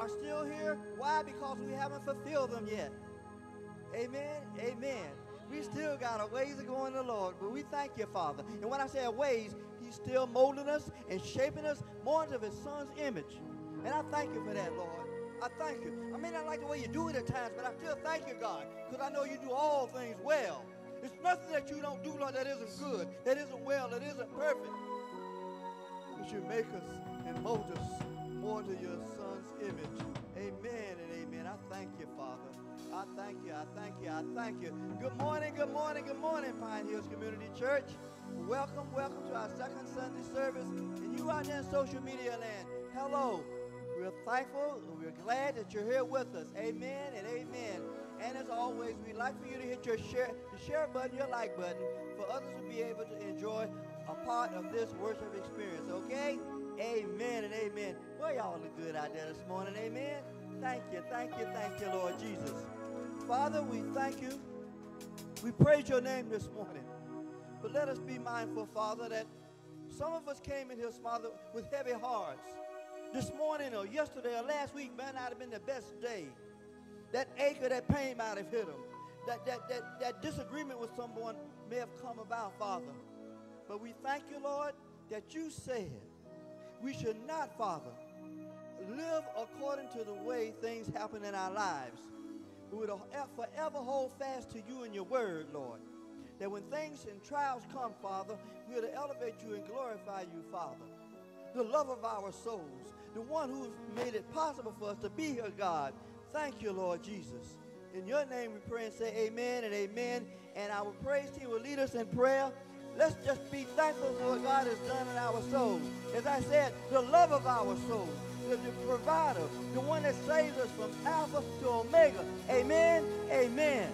are still here. Why? Because we haven't fulfilled them yet. Amen. Amen. We still got a ways to go in the Lord, but we thank you, Father. And when I say a ways, He's still molding us and shaping us more into His Son's image. And I thank you for that, Lord. I thank you. I may not like the way you do it at times, but I still thank you, God, because I know you do all things well. There's nothing that you don't do, Lord, that isn't good, that isn't well, that isn't perfect. But you make us and mold us more to your Son's image. Amen and amen. I thank you, Father. I thank you. I thank you. I thank you. Good morning, good morning, good morning, Pine Hills Community Church. Welcome, welcome to our second Sunday service. And you out there in social media land, hello. We're thankful and we're glad that you're here with us. Amen and amen. And as always, we'd like for you to hit your share, the share button, your like button, for others to be able to enjoy a part of this worship experience, okay? Amen and amen. Well, y'all look good out there this morning, amen? Thank you, thank you, thank you, Lord Jesus. Father, we thank you. We praise your name this morning. But let us be mindful, Father, that some of us came in here, Father, with heavy hearts. This morning or yesterday or last week might not have been the best day. That ache or that pain might have hit them. That, that, that, that disagreement with someone may have come about, Father. But we thank you, Lord, that you said we should not, Father, live according to the way things happen in our lives. We would forever hold fast to you and your word, Lord. That when things and trials come, Father, we will elevate you and glorify you, Father. The love of our souls, the one who's made it possible for us to be here, God. Thank you, Lord Jesus. In your name we pray and say amen and amen. And our praise team will lead us in prayer. Let's just be thankful for what God has done in our souls. As I said, the love of our souls, the, the provider, the one that saves us from Alpha to Omega. Amen. Amen.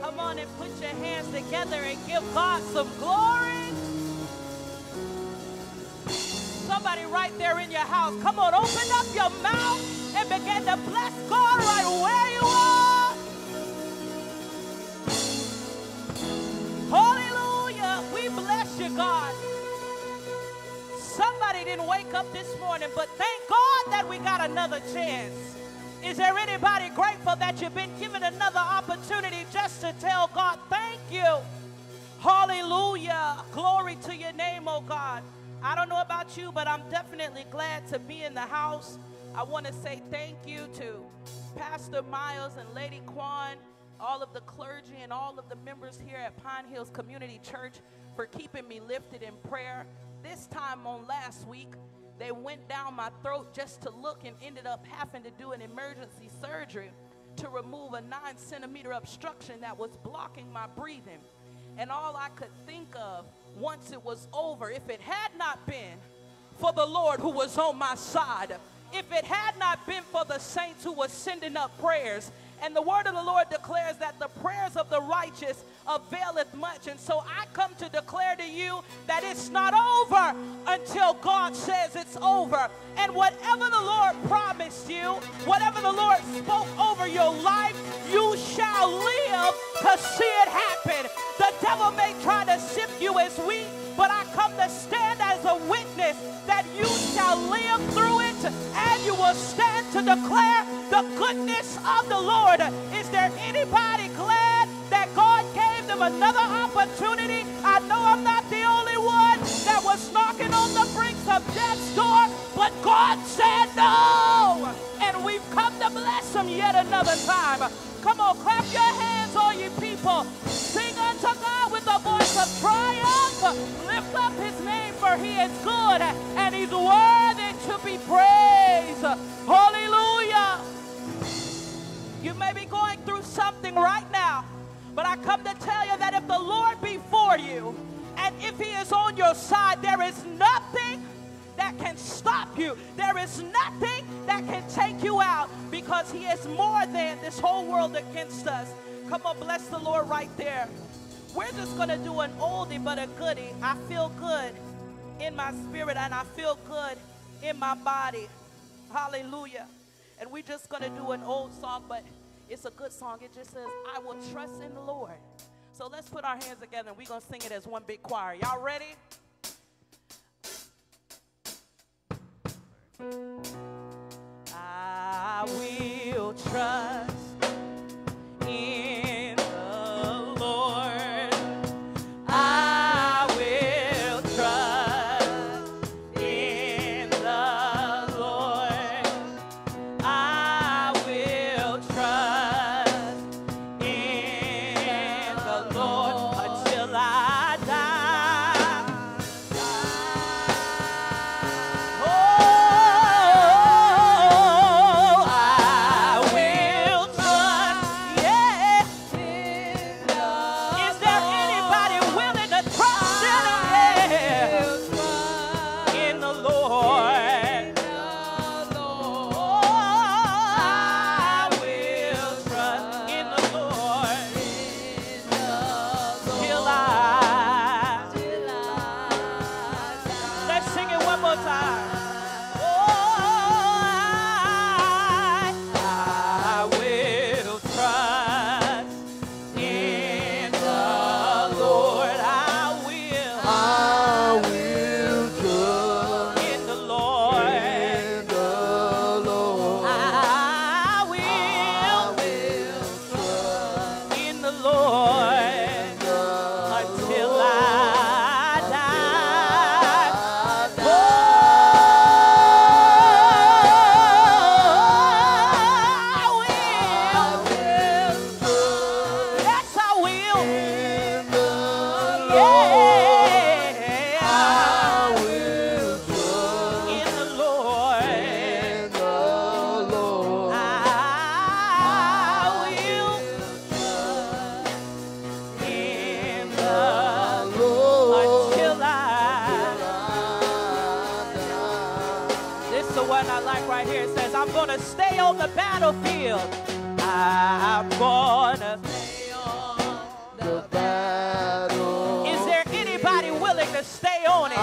Come on and put your hands together and give God some glory. Somebody right there in your house, come on, open up your mouth and begin to bless God right where you are. God. Somebody didn't wake up this morning, but thank God that we got another chance. Is there anybody grateful that you've been given another opportunity just to tell God, thank you? Hallelujah. Glory to your name, oh God. I don't know about you, but I'm definitely glad to be in the house. I want to say thank you to Pastor Miles and Lady Kwan, all of the clergy, and all of the members here at Pine Hills Community Church for keeping me lifted in prayer. This time on last week, they went down my throat just to look and ended up having to do an emergency surgery to remove a nine centimeter obstruction that was blocking my breathing. And all I could think of once it was over, if it had not been for the Lord who was on my side, if it had not been for the saints who were sending up prayers, and the word of the Lord declares that the prayers of the righteous availeth much. And so I come to declare to you that it's not over until God says it's over. And whatever the Lord promised you, whatever the Lord spoke over your life, you shall live to see it happen. The devil may try to sift you as wheat, but I come to stand as a witness that you shall live through and you will stand to declare the goodness of the Lord. Is there anybody glad that God gave them another opportunity? I know I'm not the only one that was knocking on the brinks of death's door, but God said no. And we've come to bless them yet another time. Come on, clap your hands, all you people. Sing unto God with a voice of triumph. Lift up his name, for he is good and he's worthy to be praised. Hallelujah. You may be going through something right now, but I come to tell you that if the Lord be for you and if he is on your side, there is nothing that can stop you. There is nothing that can take you out because he is more than this whole world against us. Come on, bless the Lord right there. We're just going to do an oldie but a goodie. I feel good in my spirit and I feel good in my body. Hallelujah. And we're just going to do an old song, but it's a good song. It just says, I will trust in the Lord. So let's put our hands together and we're going to sing it as one big choir. Y'all ready? I will trust in I'm gonna stay on The battle. Is there anybody willing to stay on it?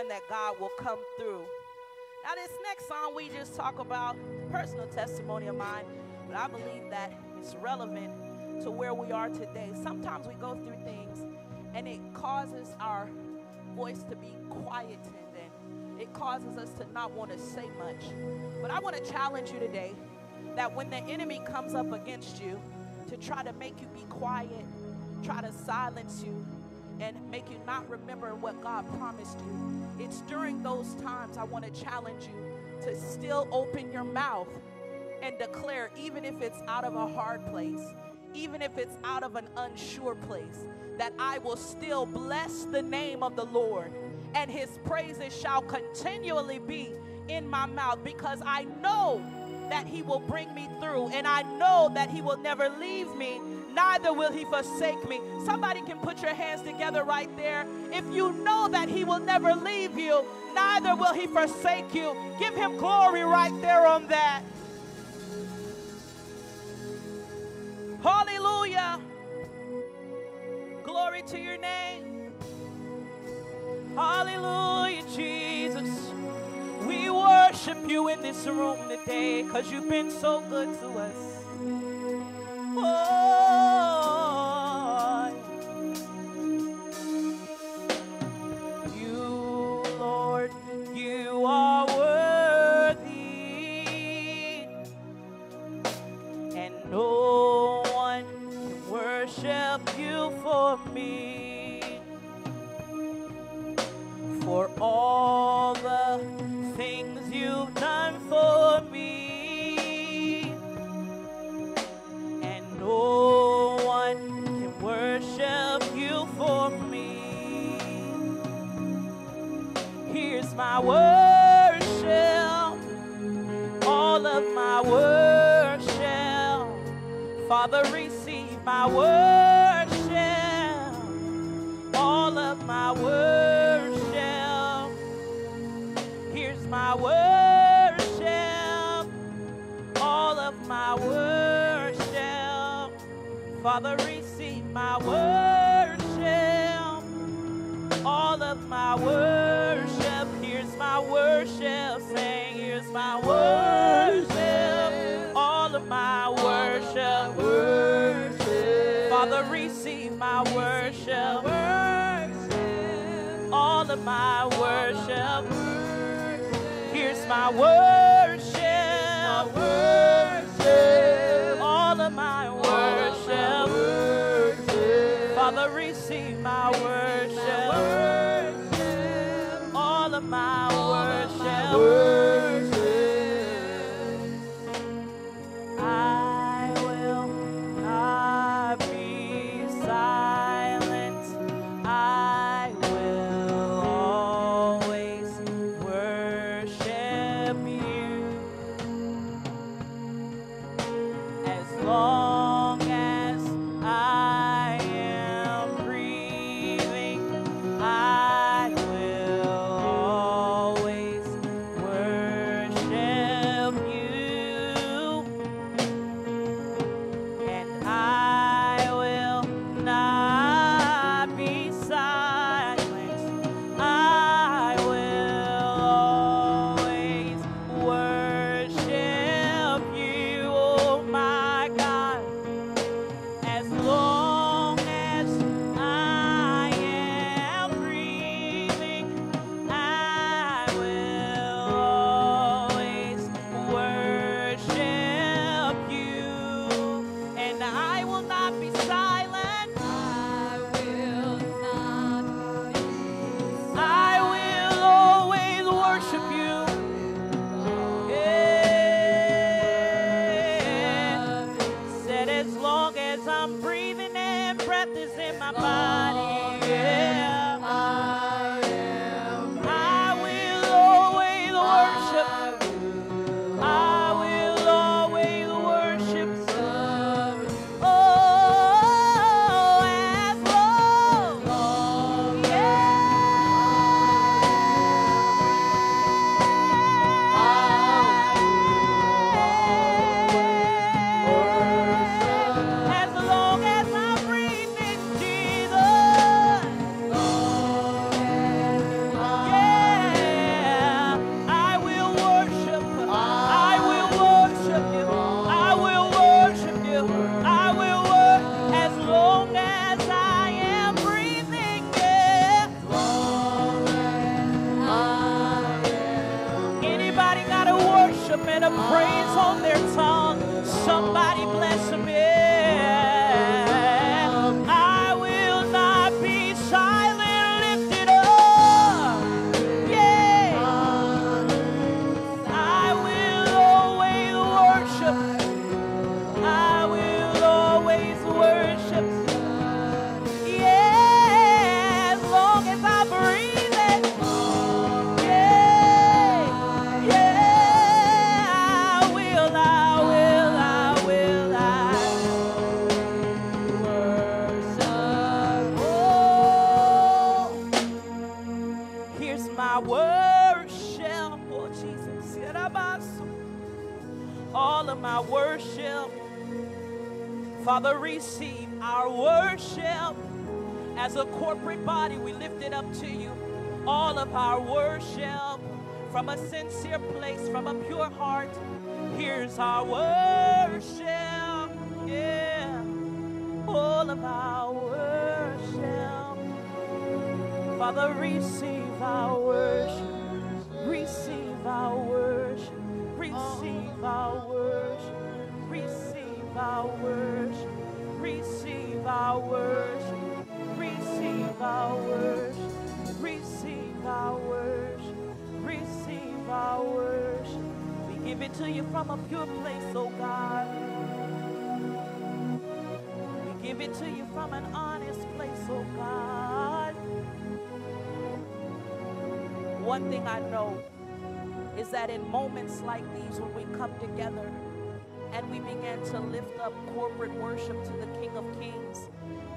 Knowing that God will come through. Now, this next song we just talk about personal testimony of mine, but I believe that it's relevant to where we are today. Sometimes we go through things and it causes our voice to be quietened and then it causes us to not want to say much. But I want to challenge you today that when the enemy comes up against you to try to make you be quiet, try to silence you, and make you not remember what God promised you, it's during those times I want to challenge you to still open your mouth and declare, even if it's out of a hard place, even if it's out of an unsure place, that I will still bless the name of the Lord, and his praises shall continually be in my mouth because I know that He will bring me through, and I know that He will never leave me, neither will He forsake me. Somebody can put your hands together right there. If you know that He will never leave you, neither will He forsake you, give Him glory right there on that. Hallelujah. Glory to your name. Hallelujah, Jesus. We worship you in this room today because you've been so good to us. For me. For all Father, receive my worship, all of my worship. Here's my worship, all of my worship. Father, receive my worship, all of my worship. Here's my worship, saying, Here's my worship, Father, receive my worship, all of my worship. Here's my worship, all of my worship. Father, receive my worship, all of my worship. Receive our worship. As a corporate body, we lift it up to you. All of our worship from a sincere place, from a pure heart. Here's our worship. Yeah. All of our worship. Father, receive our worship. Receive our worship. Receive our worship. Receive our worship. Receive our worship. Receive our worship. Receive our worship. Receive our worship. We give it to you from a pure place, oh God. We give it to you from an honest place, oh God. One thing I know is that in moments like these, when we come together and we began to lift up corporate worship to the King of Kings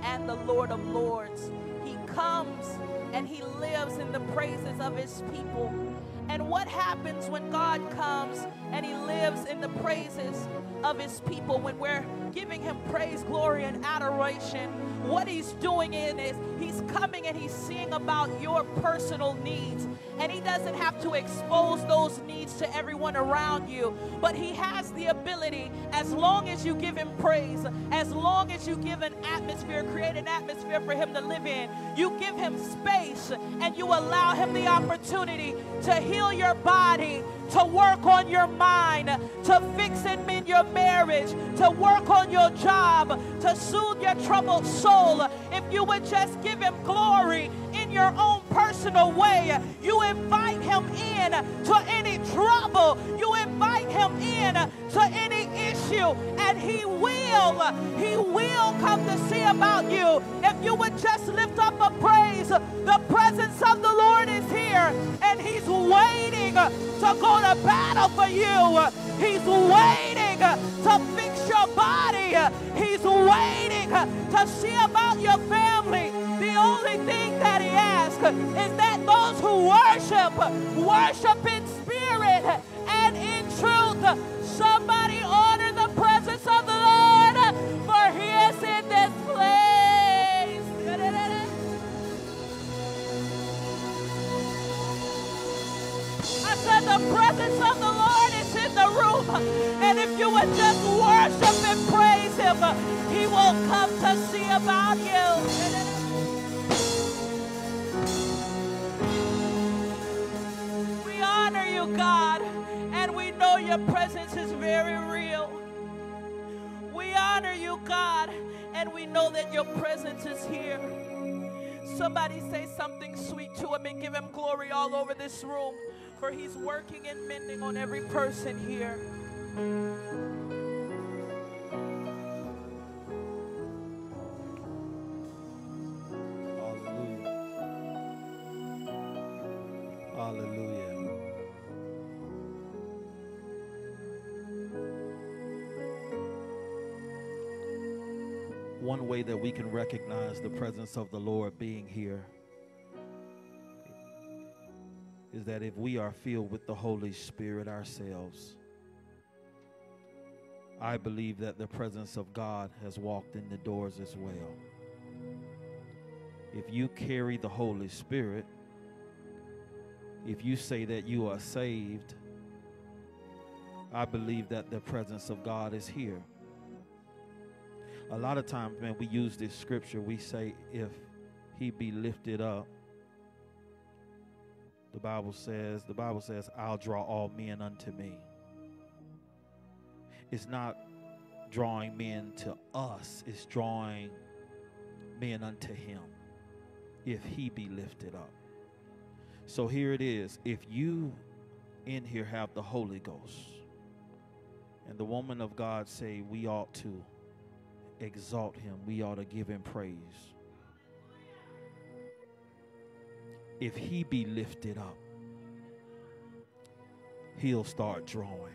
and the Lord of Lords, He comes and He lives in the praises of His people. And what happens when God comes and He lives in the praises of His people when we're giving Him praise, glory, and adoration? What He's doing in is He's coming and He's seeing about your personal needs. And He doesn't have to expose those needs to everyone around you, but He has the ability, as long as you give Him praise, as long as you give an atmosphere, create an atmosphere for Him to live in, you give Him space and you allow Him the opportunity to heal your body, to work on your mind, to fix and mend your marriage, to work on your job, to soothe your troubled soul. If you would just give Him glory in your own personal way, you invite Him in to any trouble, you invite Him in to any issue, and He will, He will come to see about you. If you would just lift up a praise, the presence of the Lord is here, and He's waiting to go to battle for you. He's waiting to fix your body. He's waiting to see about your family. The only thing that he asks is that those who worship, worship in spirit and in truth. Somebody presence of the Lord is in the room. And if you would just worship and praise him, he will come to see about you. We honor you, God, and we know your presence is very real. We honor you, God, and we know that your presence is here. Somebody say something sweet to him and give him glory all over this room, for he's working and mending on every person here. Hallelujah. Hallelujah. One way that we can recognize the presence of the Lord being here is that if we are filled with the Holy Spirit ourselves, I believe that the presence of God has walked in the doors as well. If you carry the Holy Spirit, if you say that you are saved, I believe that the presence of God is here. A lot of times, man, we use this scripture. We say, if he be lifted up, the Bible says, the Bible says, I'll draw all men unto me. It's not drawing men to us, it's drawing men unto him. If he be lifted up. So here it is. If you in here have the Holy Ghost, and the woman of God say we ought to exalt him, we ought to give him praise. If he be lifted up, he'll start drawing.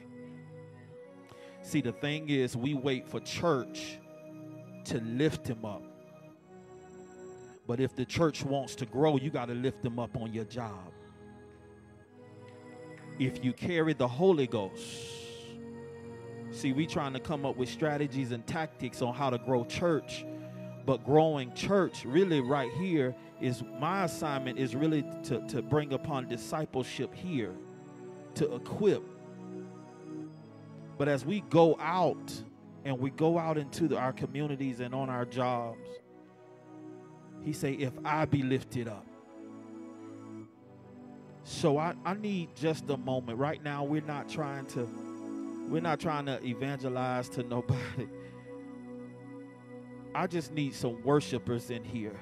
See, the thing is, we wait for church to lift him up. But if the church wants to grow, you got to lift them up on your job. If you carry the Holy Ghost, See, we trying to come up with strategies and tactics on how to grow church, but growing church really right here is my assignment is really to, to bring upon discipleship here, to equip. But as we go out and we go out into the, our communities and on our jobs, he say, if I be lifted up. So I, I need just a moment. Right now, we're not trying to we're not trying to evangelize to nobody. I just need some worshipers in here.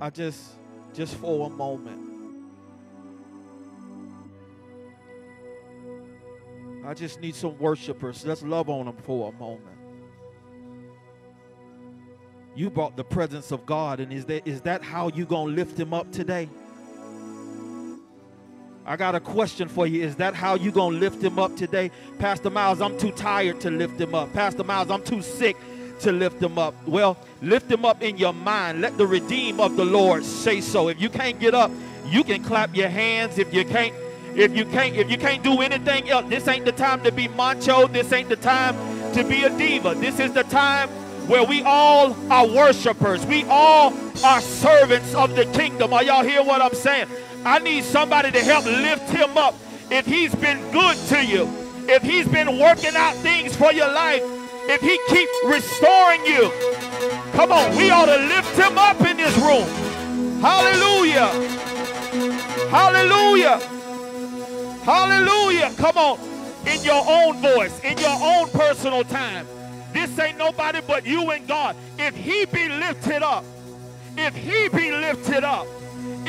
I just just for a moment. I just need some worshipers. Let's love on them for a moment. You brought the presence of God, and is that is that how you gonna lift him up today? I got a question for you. Is that how you gonna lift him up today? Pastor Miles, I'm too tired to lift him up. Pastor Miles, I'm too sick to lift him up. Well, lift him up in your mind. Let the redeem of the Lord say so. If you can't get up, you can clap your hands. If you can't, if you can't, if you can't do anything else, this ain't the time to be macho. This ain't the time to be a diva. This is the time where we all are worshipers. We all are servants of the kingdom. Are y'all hear what I'm saying? I need somebody to help lift him up. If he's been good to you, if he's been working out things for your life, if he keep restoring you, come on, we ought to lift him up in this room. Hallelujah. Hallelujah. Hallelujah. Come on, in your own voice, in your own personal time. This ain't nobody but you and God. If he be lifted up, if he be lifted up,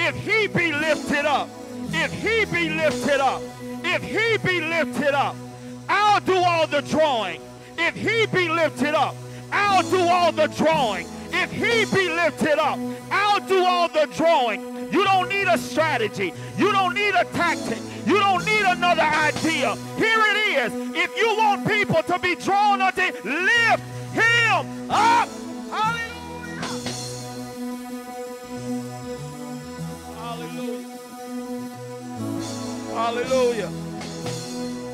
if he be lifted up, if he be lifted up, if he be lifted up, I'll do all the drawing. If he be lifted up, I'll do all the drawing. If he be lifted up, I'll do all the drawing. You don't need a strategy. You don't need a tactic. You don't need another idea. Here it is. If you want people to be drawn unto, lift him up. Hallelujah.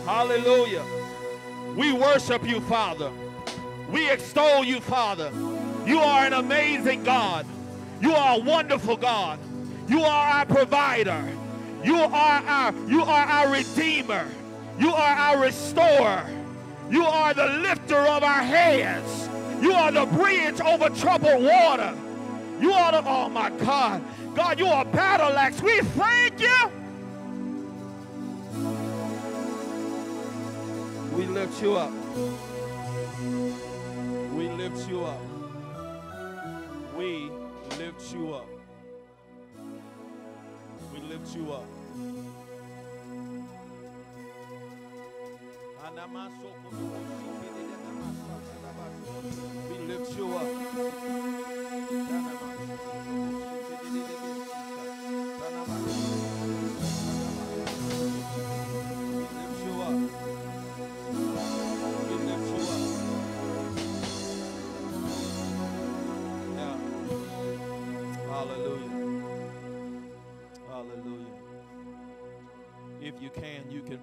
Hallelujah. We worship you, Father. We extol you, Father. You are an amazing God. You are a wonderful God. You are our provider. You are our you are our redeemer. You are our restorer. You are the lifter of our heads. You are the bridge over troubled water. You are the oh my God. God, you are battle axe. We thank you. We lift you up. We lift you up. We lift you up. We lift you up. We lift you up.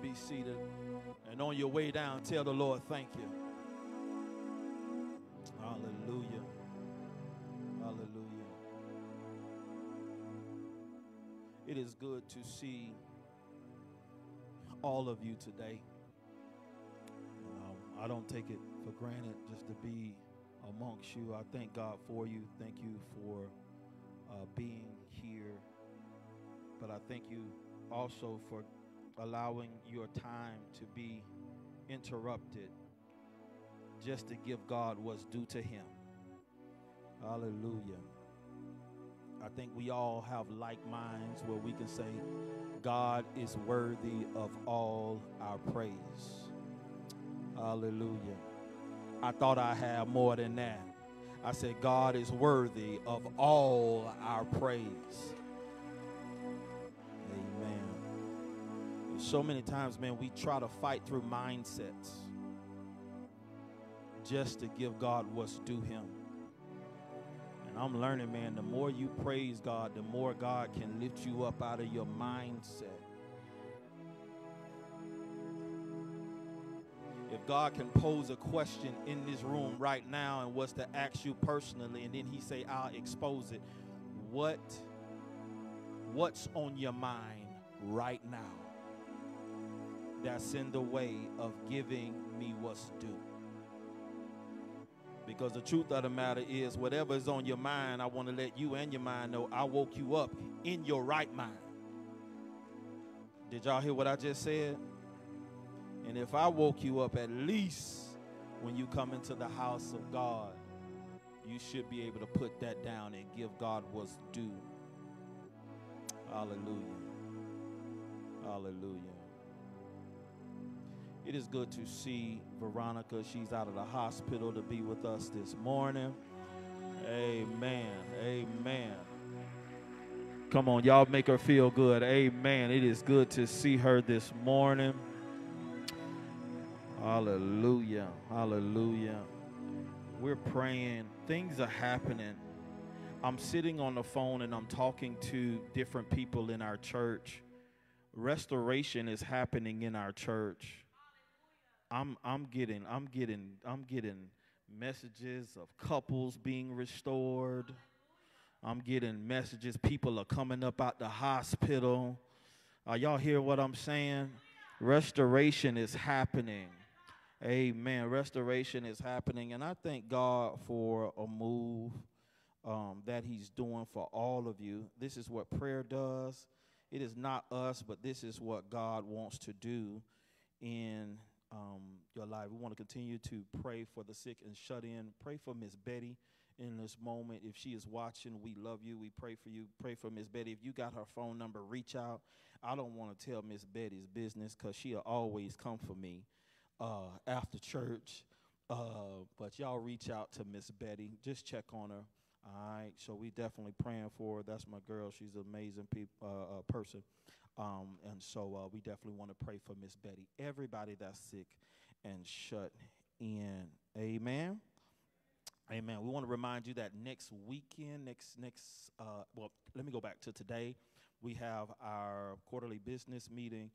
Be seated. And on your way down, tell the Lord, thank you. Hallelujah. Hallelujah. It is good to see all of you today. Um, I don't take it for granted just to be amongst you. I thank God for you. Thank you for uh, being here. But I thank you also for allowing your time to be interrupted just to give God what's due to Him. Hallelujah. I think we all have like minds where we can say, God is worthy of all our praise. Hallelujah. I thought I had more than that. I said, God is worthy of all our praise. So many times, man, we try to fight through mindsets just to give God what's due Him. And I'm learning, man, the more you praise God, the more God can lift you up out of your mindset. If God can pose a question in this room right now and was to ask you personally, and then He say, "I'll expose it." What What's on your mind right now? That's in the way of giving me what's due. Because the truth of the matter is, whatever is on your mind, I want to let you and your mind know I woke you up in your right mind. Did y'all hear what I just said? And if I woke you up at least when you come into the house of God, you should be able to put that down and give God what's due. Hallelujah. Hallelujah. It is good to see Veronica. She's out of the hospital to be with us this morning. Amen. Amen. Come on, y'all make her feel good. Amen. It is good to see her this morning. Hallelujah. Hallelujah. We're praying. Things are happening. I'm sitting on the phone and I'm talking to different people in our church. Restoration is happening in our church. I'm I'm getting I'm getting I'm getting messages of couples being restored. I'm getting messages people are coming up out the hospital. Y'all hear what I'm saying? Restoration is happening. Amen. Restoration is happening. And I thank God for a move um, that He's doing for all of you. This is what prayer does. It is not us, but this is what God wants to do in um, your life. We want to continue to pray for the sick and shut in. Pray for Miss Betty in this moment. If she is watching, we love you. We pray for you. Pray for Miss Betty. If you got her phone number, reach out. I don't want to tell Miss Betty's business because she'll always come for me uh, after church. Uh, but y'all reach out to Miss Betty. Just check on her. All right. So we definitely praying for her. That's my girl. She's an amazing peop- uh, uh, person. Um, and so uh, we definitely want to pray for Miss Betty. Everybody that's sick and shut in. Amen. Amen. We want to remind you that next weekend, next next uh, well, let me go back to today. We have our quarterly business meeting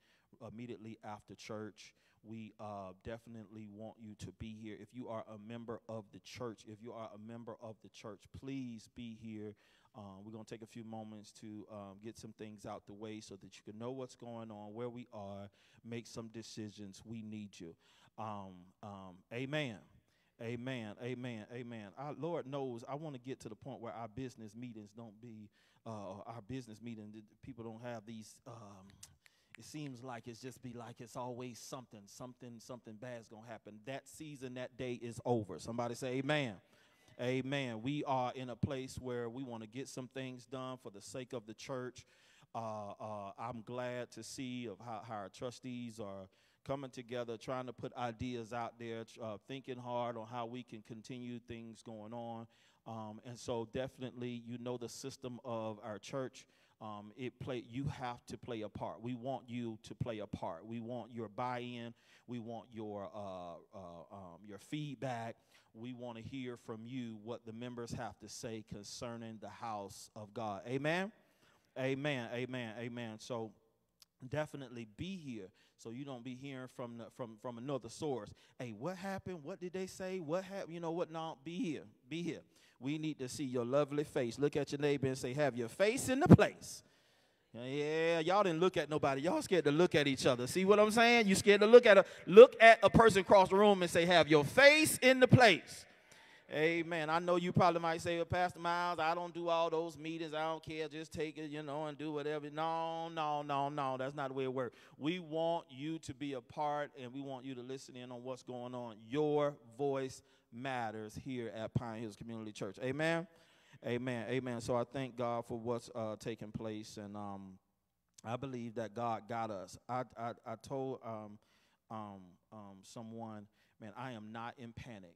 immediately after church. We uh, definitely want you to be here. If you are a member of the church, if you are a member of the church, please be here. Um, we're going to take a few moments to um, get some things out the way so that you can know what's going on, where we are, make some decisions. We need you. Um, um amen. Amen. Amen. Amen. Our Lord knows I want to get to the point where our business meetings don't be uh, our business meeting. People don't have these um, it seems like it's just be like it's always something, something, something bad's gonna happen. That season, that day is over. Somebody say amen. Amen. We are in a place where we want to get some things done for the sake of the church. Uh, uh, I'm glad to see of how, how, our trustees are coming together, trying to put ideas out there, uh, thinking hard on how we can continue things going on. Um, and so, definitely, you know the system of our church um, it play you have to play a part. We want you to play a part. We want your buy-in. We want your uh, uh, um, your feedback. We want to hear from you what the members have to say concerning the house of god. Amen? Amen. Amen. Amen. So definitely be here so you don't be hearing from the, from from another source hey what happened what did they say what happened you know what not be here be here we need to see your lovely face. Look at your neighbor and say, Have your face in the place. Yeah, y'all didn't look at nobody. Y'all scared to look at each other. See what I'm saying? You scared to look at a look at a person across the room and say, "Have your face in the place." Amen. I know you probably might say, well, Pastor Miles, I don't do all those meetings. I don't care. Just take it, you know, and do whatever. No, no, no, no. That's not the way it works. We want you to be a part and we want you to listen in on what's going on. Your voice matters here at Pine Hills Community Church. Amen. Amen. Amen. So I thank God for what's uh, taking place, and um, I believe that God got us. I I, I told um, um, um, someone, man, I am not in panic.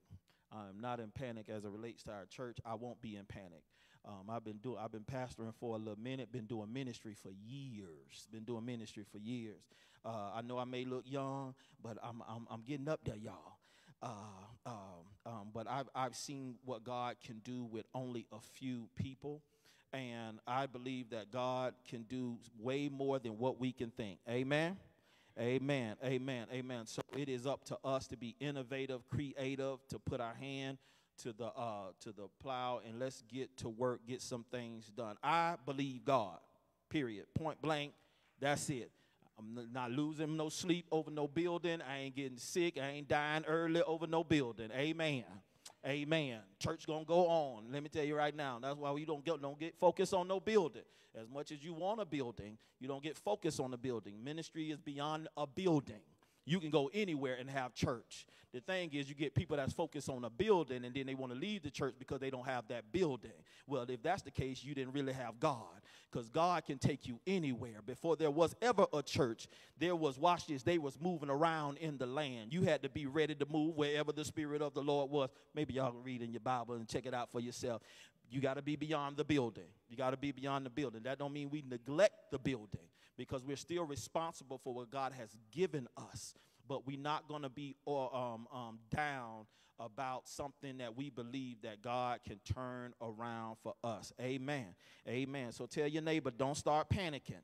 I'm not in panic as it relates to our church. I won't be in panic. Um, I've been doing. I've been pastoring for a little minute. Been doing ministry for years. Been doing ministry for years. Uh, I know I may look young, but I'm I'm, I'm getting up there, y'all. Uh, um, um, but I've, I've seen what God can do with only a few people. And I believe that God can do way more than what we can think. Amen. Amen. Amen. Amen. So it is up to us to be innovative, creative, to put our hand to the uh, to the plow and let's get to work, get some things done. I believe God. Period. Point blank. That's it. I'm not losing no sleep over no building. I ain't getting sick. I ain't dying early over no building. Amen. Amen. Church gonna go on. Let me tell you right now. That's why we don't get don't get focused on no building. As much as you want a building, you don't get focused on the building. Ministry is beyond a building. You can go anywhere and have church. The thing is, you get people that's focused on a building and then they want to leave the church because they don't have that building. Well, if that's the case, you didn't really have God because God can take you anywhere. Before there was ever a church, there was, watch this, they was moving around in the land. You had to be ready to move wherever the Spirit of the Lord was. Maybe y'all can read in your Bible and check it out for yourself. You got to be beyond the building. You got to be beyond the building. That don't mean we neglect the building because we're still responsible for what God has given us but we're not going to be or, um, um, down about something that we believe that God can turn around for us. Amen. Amen. So tell your neighbor, don't start panicking.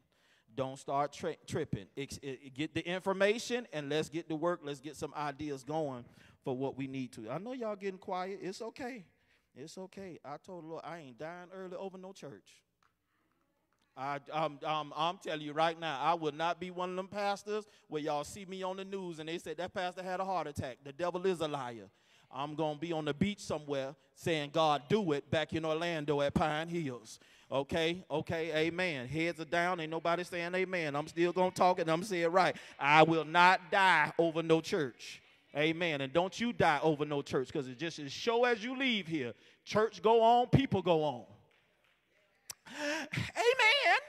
Don't start tri- tripping. It, it, get the information and let's get to work. Let's get some ideas going for what we need to. I know y'all getting quiet. It's okay. It's okay. I told the Lord I ain't dying early over no church. I, I'm, I'm, I'm telling you right now, I will not be one of them pastors where y'all see me on the news and they said that pastor had a heart attack. The devil is a liar. I'm going to be on the beach somewhere saying, God, do it back in Orlando at Pine Hills. Okay, okay, amen. Heads are down, ain't nobody saying amen. I'm still going to talk and I'm saying right. I will not die over no church. Amen. And don't you die over no church because it's just as show as you leave here. Church go on, people go on. Amen.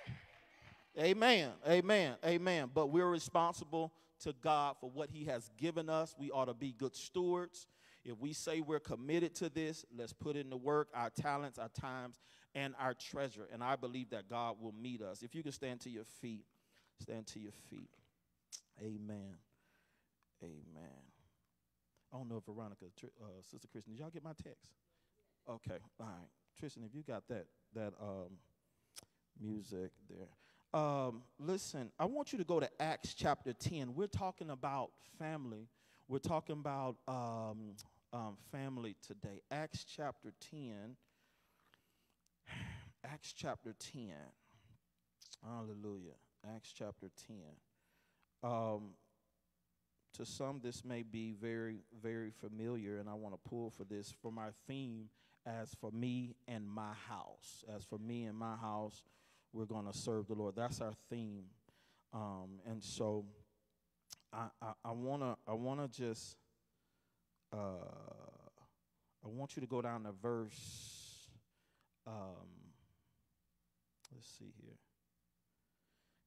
Amen. Amen. Amen. But we're responsible to God for what He has given us. We ought to be good stewards. If we say we're committed to this, let's put in the work, our talents, our times, and our treasure. And I believe that God will meet us. If you can stand to your feet, stand to your feet. Amen. Amen. I don't know if Veronica, uh, Sister Kristen, did y'all get my text? Okay, all right. Tristan, if you got that that um, music there. Um, listen, I want you to go to Acts chapter 10. We're talking about family. We're talking about um, um, family today. Acts chapter 10. Acts chapter 10. Hallelujah. Acts chapter 10. Um, to some, this may be very, very familiar, and I want to pull for this from our theme as for me and my house. As for me and my house, we're going to serve the Lord. That's our theme. Um, and so I, I, want to I wanna just, uh, I want you to go down to verse, um, let's see here.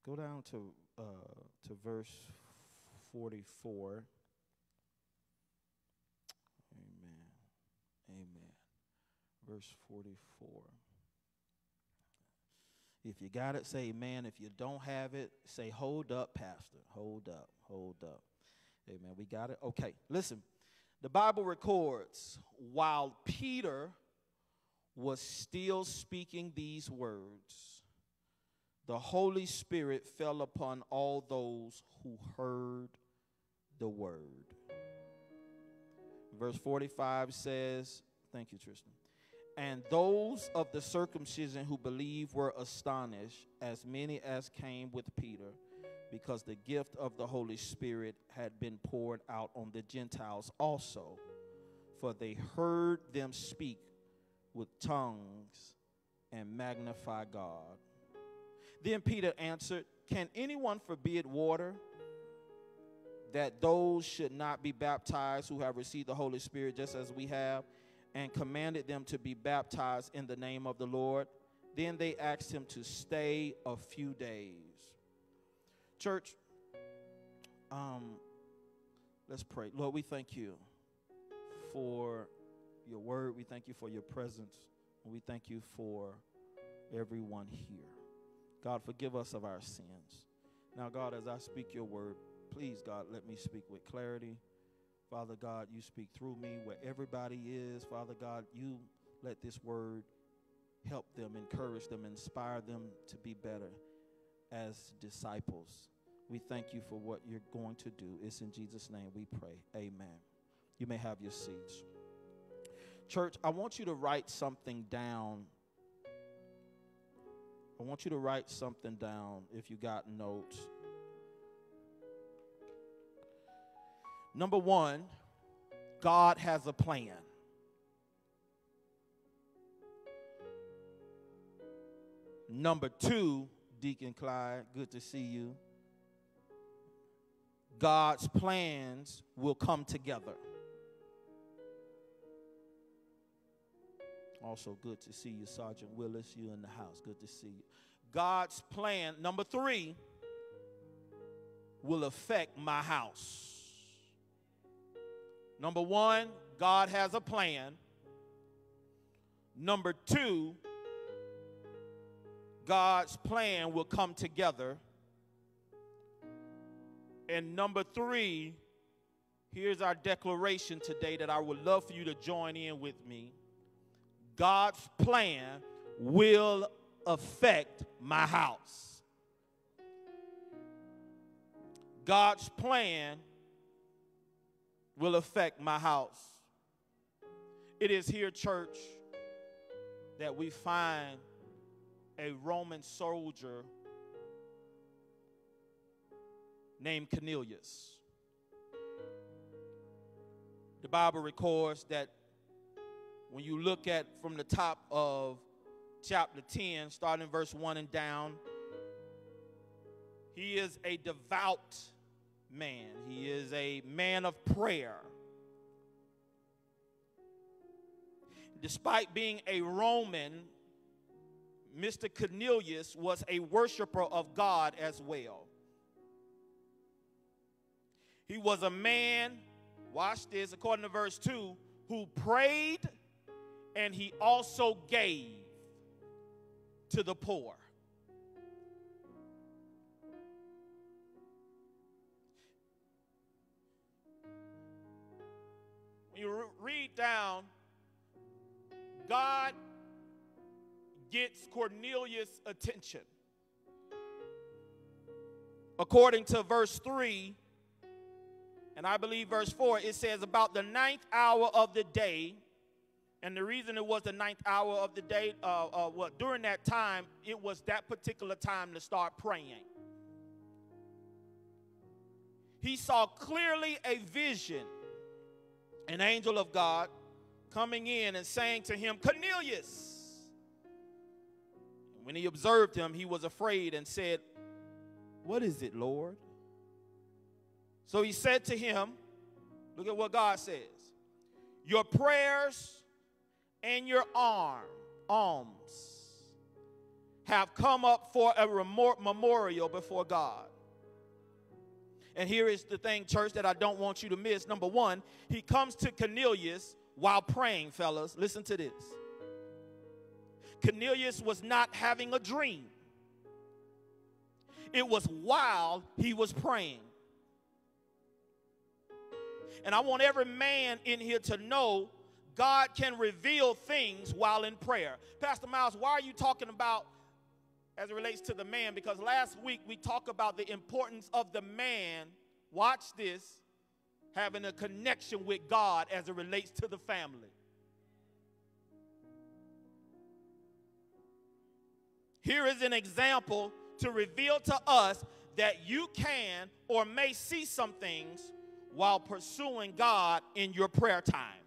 Go down to, uh, to verse 44. Amen. Amen. Verse 44. If you got it, say amen. If you don't have it, say hold up, Pastor. Hold up, hold up. Amen. We got it? Okay, listen. The Bible records while Peter was still speaking these words, the Holy Spirit fell upon all those who heard the word. Verse 45 says, Thank you, Tristan. And those of the circumcision who believed were astonished, as many as came with Peter, because the gift of the Holy Spirit had been poured out on the Gentiles also. For they heard them speak with tongues and magnify God. Then Peter answered, Can anyone forbid water that those should not be baptized who have received the Holy Spirit just as we have? And commanded them to be baptized in the name of the Lord. Then they asked him to stay a few days. Church, um, let's pray. Lord, we thank you for your word. We thank you for your presence. We thank you for everyone here. God, forgive us of our sins. Now, God, as I speak your word, please, God, let me speak with clarity Father God, you speak through me where everybody is. Father God, you let this word help them, encourage them, inspire them to be better as disciples We thank you for what you're going to do. It's in Jesus' name we pray. Amen. You may have your seats. Church, I want you to write something down. I want you to write something down if you got notes. Number one, God has a plan. Number two, Deacon Clyde, good to see you. God's plans will come together. Also, good to see you, Sergeant Willis. You in the house. Good to see you. God's plan, number three, will affect my house. Number one, God has a plan. Number two, God's plan will come together. And number three, here's our declaration today that I would love for you to join in with me. God's plan will affect my house. God's plan will affect my house. It is here, church, that we find a Roman soldier named Cornelius. The Bible records that when you look at from the top of chapter 10, starting verse 1 and down, he is a devout man, he is a man of prayer. Despite being a Roman, Mr. Cornelius was a worshiper of God as well. He was a man, watch this, according to verse 2, who prayed and he also gave to the poor. You read down, God gets Cornelius' attention. According to verse 3, and I believe verse 4, it says, About the ninth hour of the day, and the reason it was the ninth hour of the day, uh, uh, well, during that time, it was that particular time to start praying. He saw clearly a vision, an angel of God coming in and saying to him, Cornelius. When he observed him, he was afraid and said, What is it, Lord? So he said to him, Look at what God says. Your prayers and your arm, alms have come up for a memorial before God. And here is the thing, church, that I don't want you to miss. Number one, he comes to Cornelius while praying, fellas. Listen to this. Cornelius was not having a dream, it was while he was praying. And I want every man in here to know God can reveal things while in prayer. Pastor Miles, why are you talking about as it relates to the man? Because last week we talked about the importance of the man, watch this, having a connection with God as it relates to the family. Here is an example to reveal to us that you can or may see some things while pursuing God in your prayer time.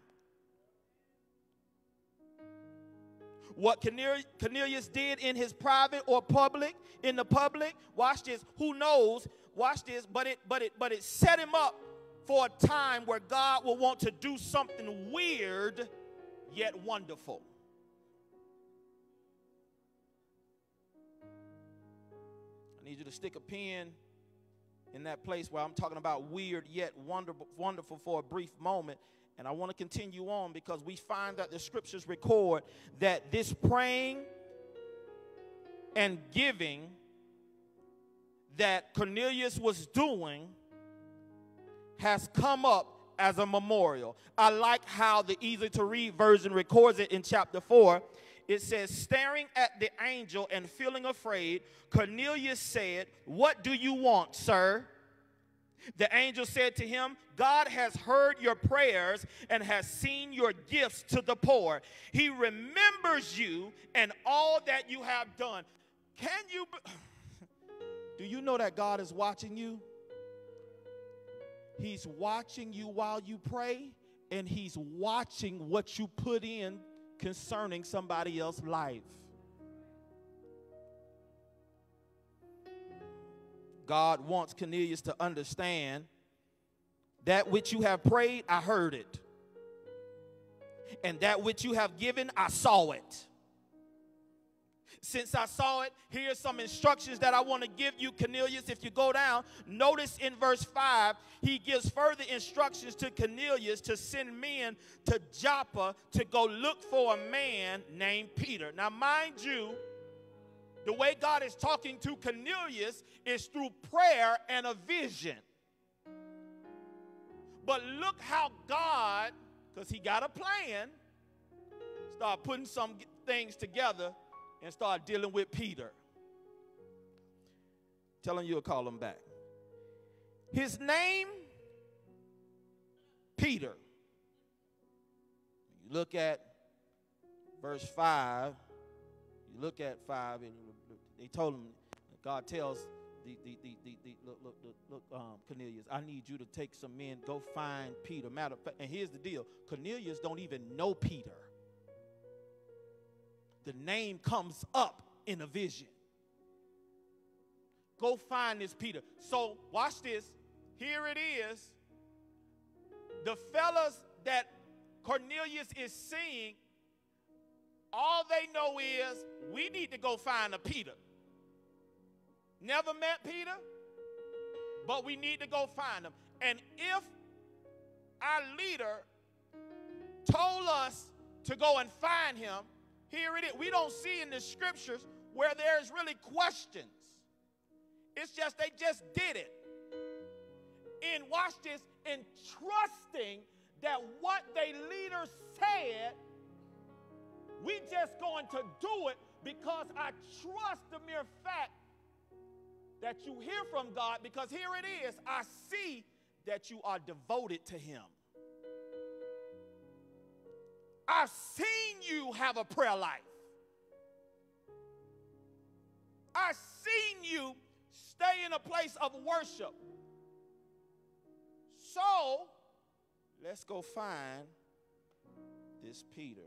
What Cornelius did in his private or public, in the public, watch this, who knows, watch this, but it but it but it set him up for a time where God will want to do something weird yet wonderful. I need you to stick a pin in that place where I'm talking about weird yet wonderful, wonderful for a brief moment and I want to continue on because we find that the scriptures record that this praying and giving that Cornelius was doing has come up as a memorial. I like how the easy to read version records it in chapter 4. It says, staring at the angel and feeling afraid, Cornelius said, What do you want, sir? The angel said to him, God has heard your prayers and has seen your gifts to the poor. He remembers you and all that you have done. Can you, do you know that God is watching you? He's watching you while you pray, and He's watching what you put in concerning somebody else's life. God wants Cornelius to understand that which you have prayed, I heard it. And that which you have given, I saw it. Since I saw it, here's some instructions that I want to give you, Cornelius. If you go down, notice in verse 5, he gives further instructions to Cornelius to send men to Joppa to go look for a man named Peter. Now, mind you, the way God is talking to Cornelius is through prayer and a vision. But look how God, because he got a plan, start putting some things together and start dealing with Peter. Telling you to call him back. His name, Peter. You look at verse 5. You look at 5, and they told him, God tells the, the, the, the, the look, look, look, look um, Cornelius, I need you to take some men, go find Peter. Matter of fact, and here's the deal Cornelius don't even know Peter. The name comes up in a vision. Go find this Peter. So, watch this. Here it is. The fellas that Cornelius is seeing, all they know is we need to go find a Peter. Never met Peter, but we need to go find him. And if our leader told us to go and find him, here it is. We don't see in the scriptures where there's really questions. It's just they just did it. And watch this, in trusting that what they leader said, we just going to do it because I trust the mere fact that you hear from God because here it is. I see that you are devoted to Him. I've seen you have a prayer life. I've seen you stay in a place of worship. So, let's go find this Peter.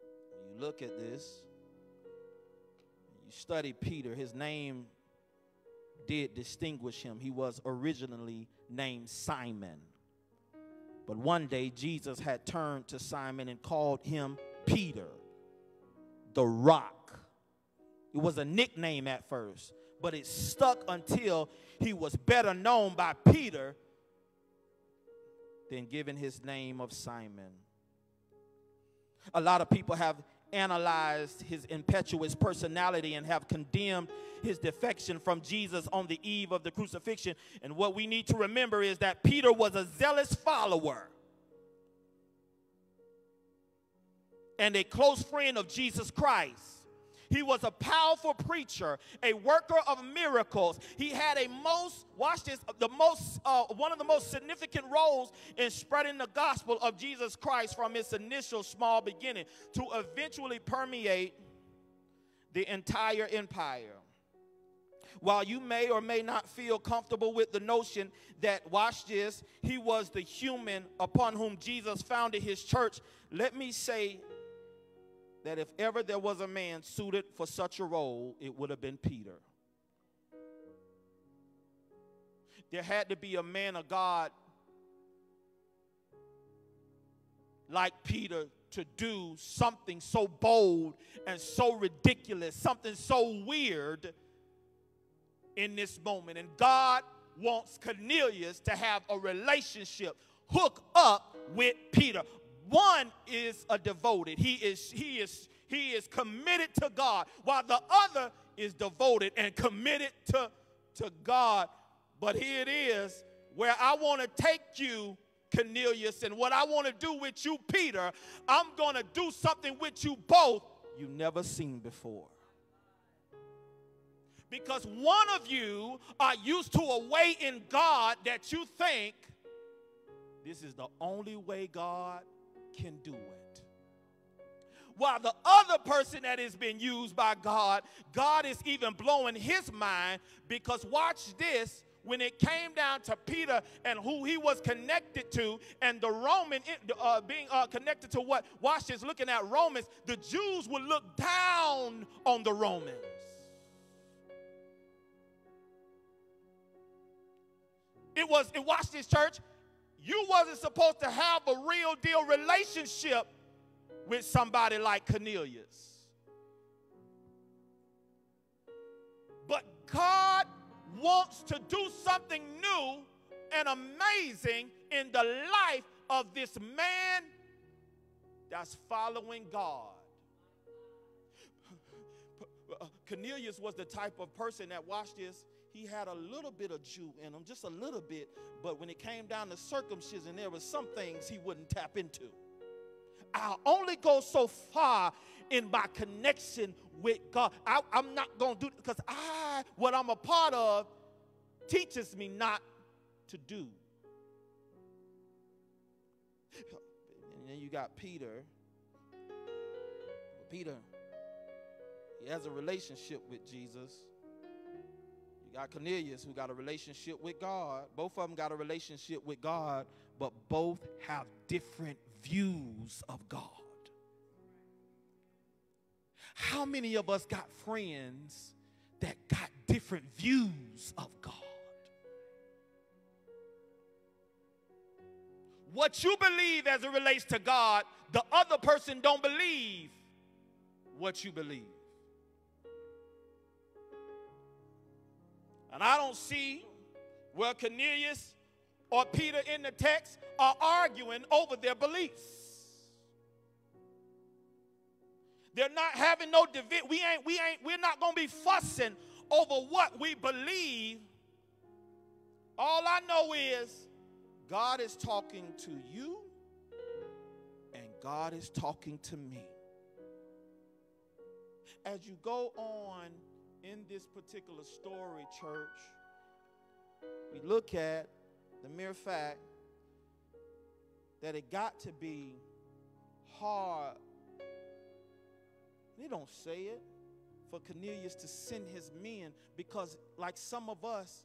You look at this you study Peter, his name did distinguish him. He was originally named Simon. But one day Jesus had turned to Simon and called him Peter, the rock. It was a nickname at first, but it stuck until he was better known by Peter than given his name of Simon. A lot of people have analyzed his impetuous personality and have condemned his defection from Jesus on the eve of the crucifixion. And what we need to remember is that Peter was a zealous follower and a close friend of Jesus Christ. He was a powerful preacher, a worker of miracles. He had a most, watch this, the most, uh, one of the most significant roles in spreading the gospel of Jesus Christ from its initial small beginning to eventually permeate the entire empire. While you may or may not feel comfortable with the notion that, watch this, he was the human upon whom Jesus founded his church, let me say that if ever there was a man suited for such a role, it would have been Peter. There had to be a man of God like Peter to do something so bold and so ridiculous, something so weird in this moment. And God wants Cornelius to have a relationship, hook up with Peter. One is a devoted. He is he is he is committed to God, while the other is devoted and committed to, to God. But here it is where I want to take you Cornelius, and what I want to do with you, Peter, I'm going to do something with you both you've never seen before. Because one of you are used to a way in God that you think this is the only way God can do it. While the other person that is being used by God, God is even blowing his mind because watch this when it came down to Peter and who he was connected to, and the Roman uh, being uh, connected to what, watch this, looking at Romans, the Jews would look down on the Romans. It was, it watch this church, you wasn't supposed to have a real deal relationship with somebody like Cornelius. But God wants to do something new and amazing in the life of this man that's following God. Uh, Cornelius was the type of person that, watched this, he had a little bit of Jew in him, just a little bit, but when it came down to circumcision, there were some things he wouldn't tap into. I'll only go so far in my connection with God. I, am not going to do because I, what I'm a part of, teaches me not to do. And then you got Peter. Peter, he has a relationship with Jesus. You got Cornelius, who got a relationship with God. Both of them got a relationship with God, but both have different views of God. How many of us got friends that got different views of God? What you believe as it relates to God, the other person don't believe what you believe. And I don't see where Cornelius or Peter in the text are arguing over their beliefs. They're not having no division. We ain't, we ain't, we're not gonna be fussing over what we believe. All I know is God is talking to you and God is talking to me. As you go on in this particular story, church, we look at the mere fact that it got to be hard. They don't say it for Cornelius to send his men because, like some of us,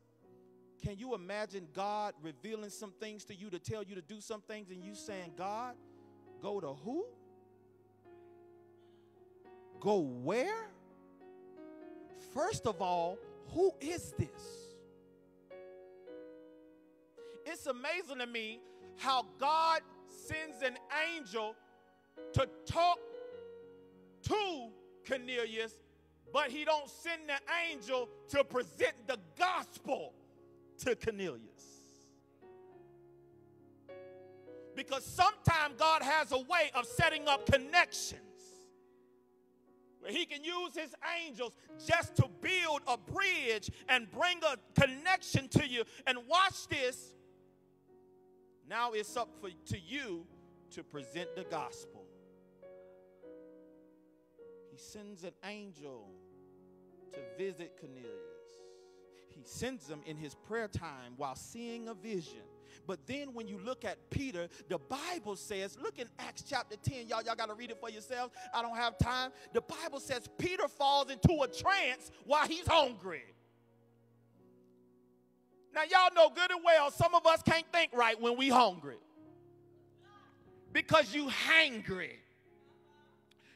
can you imagine God revealing some things to you to tell you to do some things and you saying, God, go to who? Go where? First of all, who is this? It's amazing to me how God sends an angel to talk to Cornelius, but he don't send the angel to present the gospel to Cornelius. Because sometimes God has a way of setting up connections he can use his angels just to build a bridge and bring a connection to you. And watch this. Now it's up for, to you to present the gospel. He sends an angel to visit Cornelius he sends them in his prayer time while seeing a vision. But then when you look at Peter, the Bible says, look in Acts chapter 10, y'all, y'all got to read it for yourselves. I don't have time. The Bible says Peter falls into a trance while he's hungry. Now, y'all know good and well, some of us can't think right when we hungry. Because you hangry.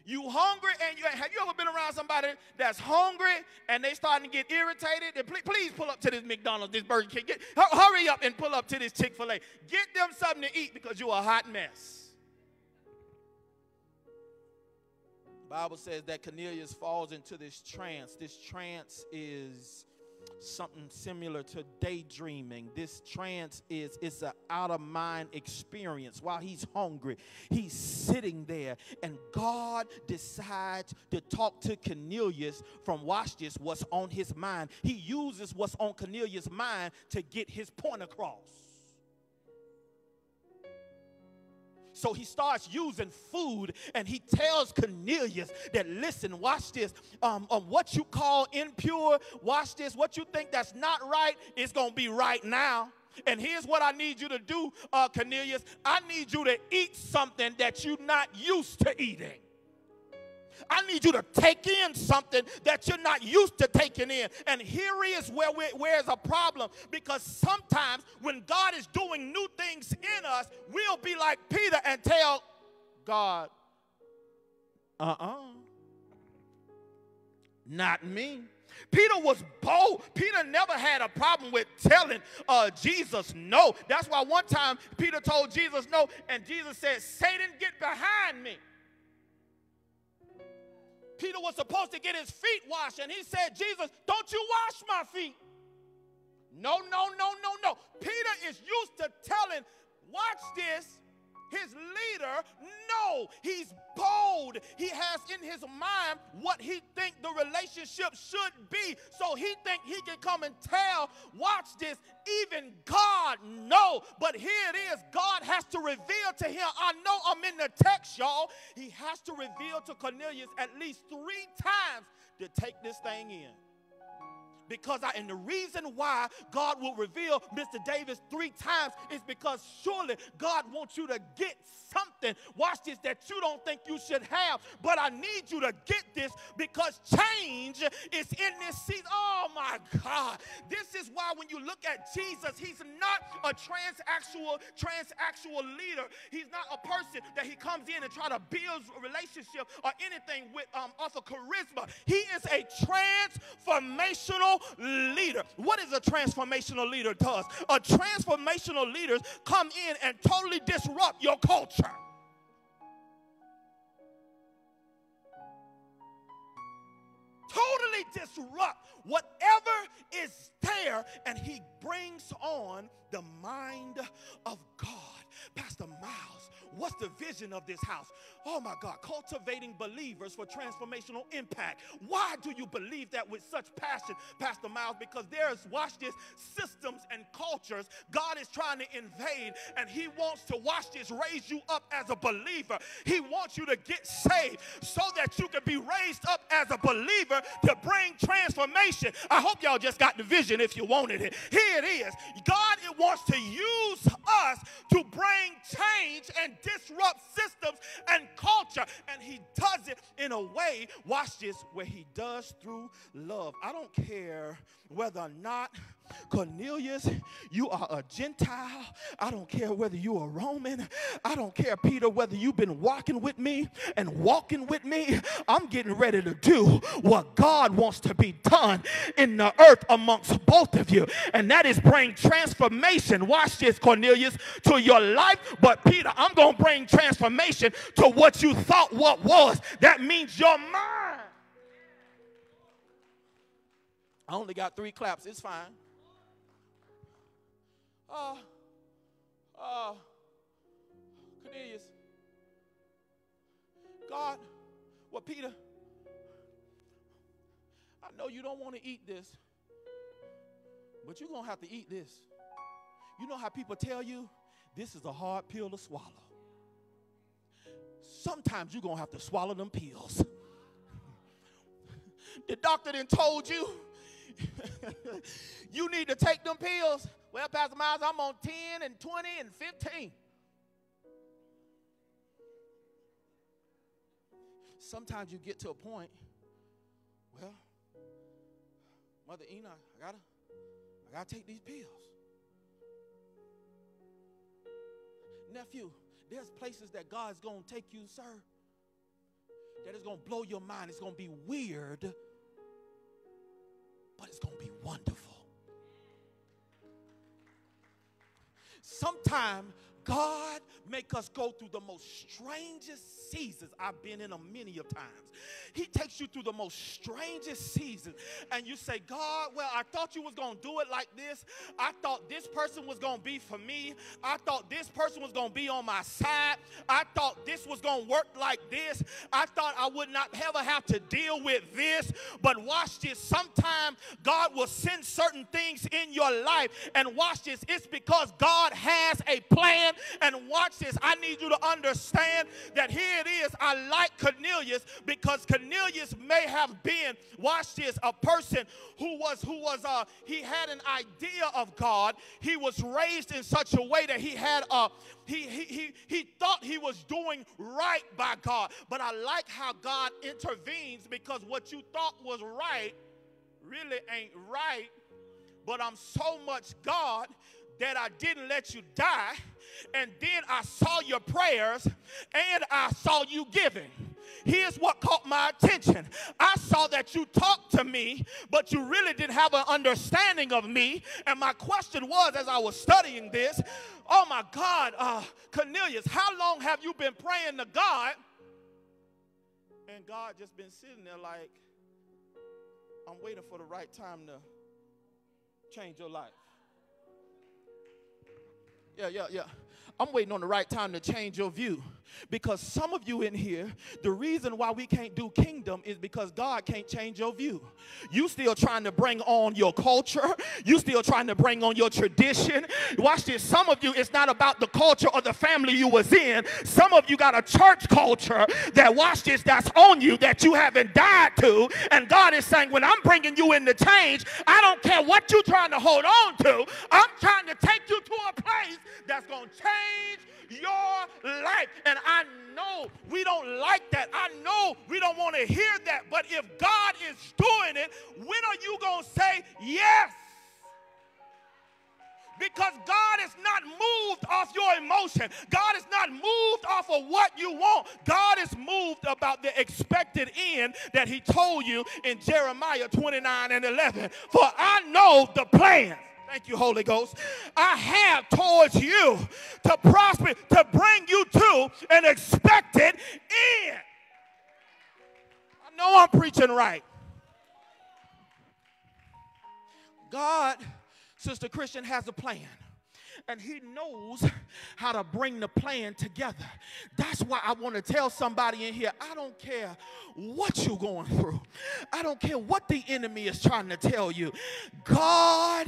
You hungry and you have you ever been around somebody that's hungry and they starting to get irritated? Then please, please pull up to this McDonald's, this Burger King. Get, hurry up and pull up to this Chick-fil-A. Get them something to eat because you're a hot mess. The Bible says that Cornelius falls into this trance. This trance is something similar to daydreaming. This trance is it's an out of mind experience. While he's hungry, he's sitting there, and God decides to talk to Cornelius from watch what's on his mind. He uses what's on Cornelius' mind to get his point across. So he starts using food and he tells Cornelius that, listen, watch this. Um, um, what you call impure, watch this. What you think that's not right is going to be right now. And here's what I need you to do, uh, Cornelius. I need you to eat something that you're not used to eating. I need you to take in something that you're not used to taking in. And here is where we, where's a problem because sometimes when God is doing new things in us, we'll be like Peter and tell God, uh uh not me. Peter was bold. Peter never had a problem with telling uh, Jesus no. That's why one time Peter told Jesus no, and Jesus said, Satan, get behind me. Peter was supposed to get his feet washed, and he said, Jesus, don't you wash my feet. No, no, no, no, no. Peter is used to telling, watch this, his leader, no, he's bold. He has in his mind what he think the relationship should be. So he think he can come and tell, watch this, even God no. But here it is, God has to reveal to him. I know I'm in the text, y'all. He has to reveal to Cornelius at least three times to take this thing in because I, and the reason why God will reveal Mr. Davis three times is because surely God wants you to get something, watch this, that you don't think you should have. But I need you to get this because change is in this season. Oh my God. This is why when you look at Jesus, he's not a transactional, transactional leader. He's not a person that he comes in and try to build a relationship or anything with um, off of charisma. He is a transformational leader. What is a transformational leader does? A transformational leader come in and totally disrupt your culture. Totally disrupt whatever is there, and he brings on the mind of God. Pastor Miles, what's the vision of this house? Oh my God, cultivating believers for transformational impact. Why do you believe that with such passion, Pastor Miles? Because there's, watch this, systems and cultures God is trying to invade, and He wants to, watch this, raise you up as a believer. He wants you to get saved so that you can be raised up as a believer to bring transformation. I hope y'all just got the vision if you wanted it. Here it is. God it wants to use us to bring change and disrupt systems and culture. And he does it in a way, watch this, where he does through love. I don't care whether or not Cornelius, you are a Gentile. I don't care whether you are Roman. I don't care, Peter, whether you've been walking with me and walking with me. I'm getting ready to do what God wants to be done in the earth amongst both of you. And that is bring transformation. Watch this, Cornelius, to your life. But Peter, I'm going to bring transformation to what you thought what was. That means your mind. I only got three claps. It's fine. Uh, uh, Cornelius. God, well, Peter, I know you don't want to eat this, but you're going to have to eat this. You know how people tell you this is a hard pill to swallow? Sometimes you're going to have to swallow them pills. the doctor then told you you need to take them pills. Well, Pastor Miles, I'm on 10 and 20 and 15. Sometimes you get to a point, well, Mother Enoch, I gotta, I gotta take these pills. Nephew, there's places that God's gonna take you, sir, that is gonna blow your mind. It's gonna be weird but it's to be wonderful. Sometime God make us go through the most strangest seasons. I've been in them many of times. He takes you through the most strangest seasons. And you say, God, well, I thought you was to do it like this. I thought this person was to be for me. I thought this person was to be on my side. I thought this was to work like this. I thought I would not ever have to deal with this. But watch this. Sometime God will send certain things in your life. And watch this. It's because God has a plan And watch this. I need you to understand that here it is. I like Cornelius because Cornelius may have been, watch this, a person who was, who was, uh, he had an idea of God. He was raised in such a way that he had a, he, he, he, he thought he was doing right by God. But I like how God intervenes because what you thought was right really ain't right. But I'm so much God that I didn't let you die. And then I saw your prayers and I saw you giving. Here's what caught my attention. I saw that you talked to me, but you really didn't have an understanding of me. And my question was, as I was studying this, oh my God, uh, Cornelius, how long have you been praying to God? And God just been sitting there like, I'm waiting for the right time to change your life. Yeah, yeah, yeah. I'm waiting on the right time to change your view. Because some of you in here, the reason why we can't do kingdom is because God can't change your view. You still trying to bring on your culture. You still trying to bring on your tradition. Watch this. Some of you, it's not about the culture or the family you was in. Some of you got a church culture that, watch this, that's on you that you haven't died to. And God is saying, when I'm bringing you into change, I don't care what you're trying to hold on to. I'm trying to take you to a place that's going to change your life. And I know we don't like that. I know we don't want to hear that. But if God is doing it, when are you going to say yes? Because God is not moved off your emotion. God is not moved off of what you want. God is moved about the expected end that He told you in Jeremiah 29 and 11. For I know the plans Thank you, Holy Ghost. I have towards you to prosper, to bring you to an expected end. I know I'm preaching right. God, Sister Christian, has a plan and he knows how to bring the plan together. That's why I want to tell somebody in here I don't care what you're going through, I don't care what the enemy is trying to tell you. God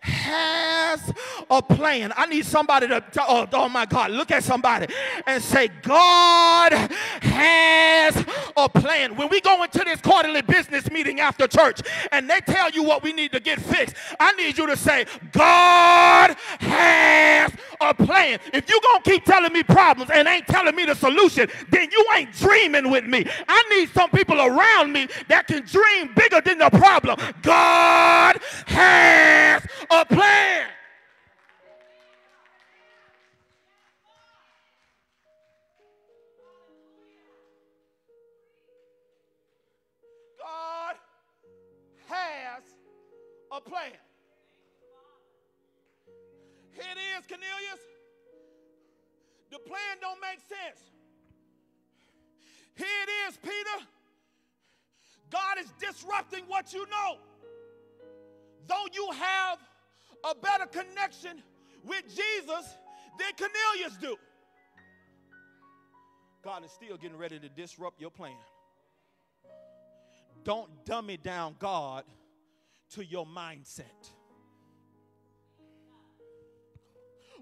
has a plan. I need somebody to, oh, oh my God, look at somebody and say, God has a plan. When we go into this quarterly business meeting after church and they tell you what we need to get fixed, I need you to say, God has a plan. If you're going to keep telling me problems and ain't telling me the solution, then you ain't dreaming with me. I need some people around me that can dream bigger than the problem. God has a plan. God has a plan. Here Cornelius. The plan don't make sense. Here it is, Peter. God is disrupting what you know. Though you have a better connection with Jesus than Cornelius do. God is still getting ready to disrupt your plan. Don't dummy down God to your mindset.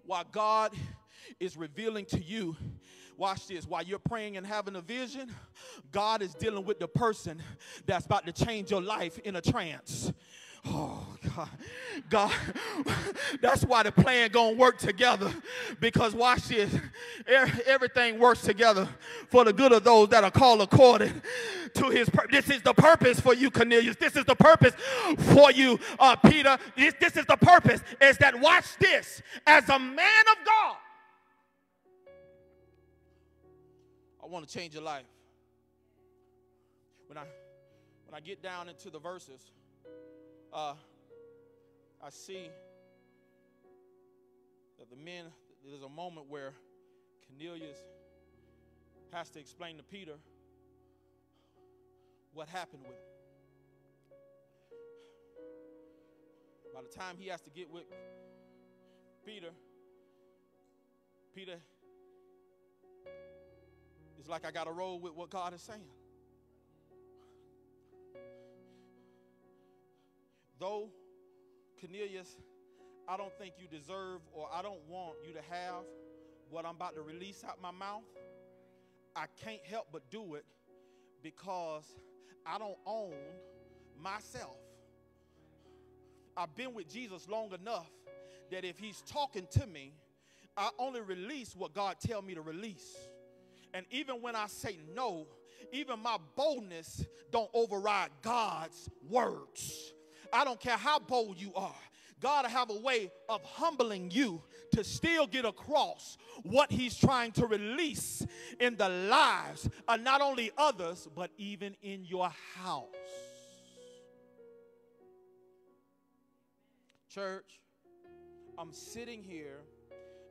While God is revealing to you Watch this. While you're praying and having a vision, God is dealing with the person that's about to change your life in a trance. Oh God, God, that's why the plan gonna work together. Because watch this, everything works together for the good of those that are called according to His. Pur- this is the purpose for you, Cornelius. This is the purpose for you, uh, Peter. This, this is the purpose. Is that watch this as a man of God. I want to change your life. When I when I get down into the verses, uh, I see that the men, there's a moment where Cornelius has to explain to Peter what happened with him. By the time he has to get with Peter, Peter it's like I got to roll with what God is saying. Though, Cornelius, I don't think you deserve or I don't want you to have what I'm about to release out my mouth, I can't help but do it because I don't own myself. I've been with Jesus long enough that if he's talking to me, I only release what God tell me to release. And even when I say no, even my boldness don't override God's words. I don't care how bold you are. God will have a way of humbling you to still get across what he's trying to release in the lives of not only others, but even in your house. Church, I'm sitting here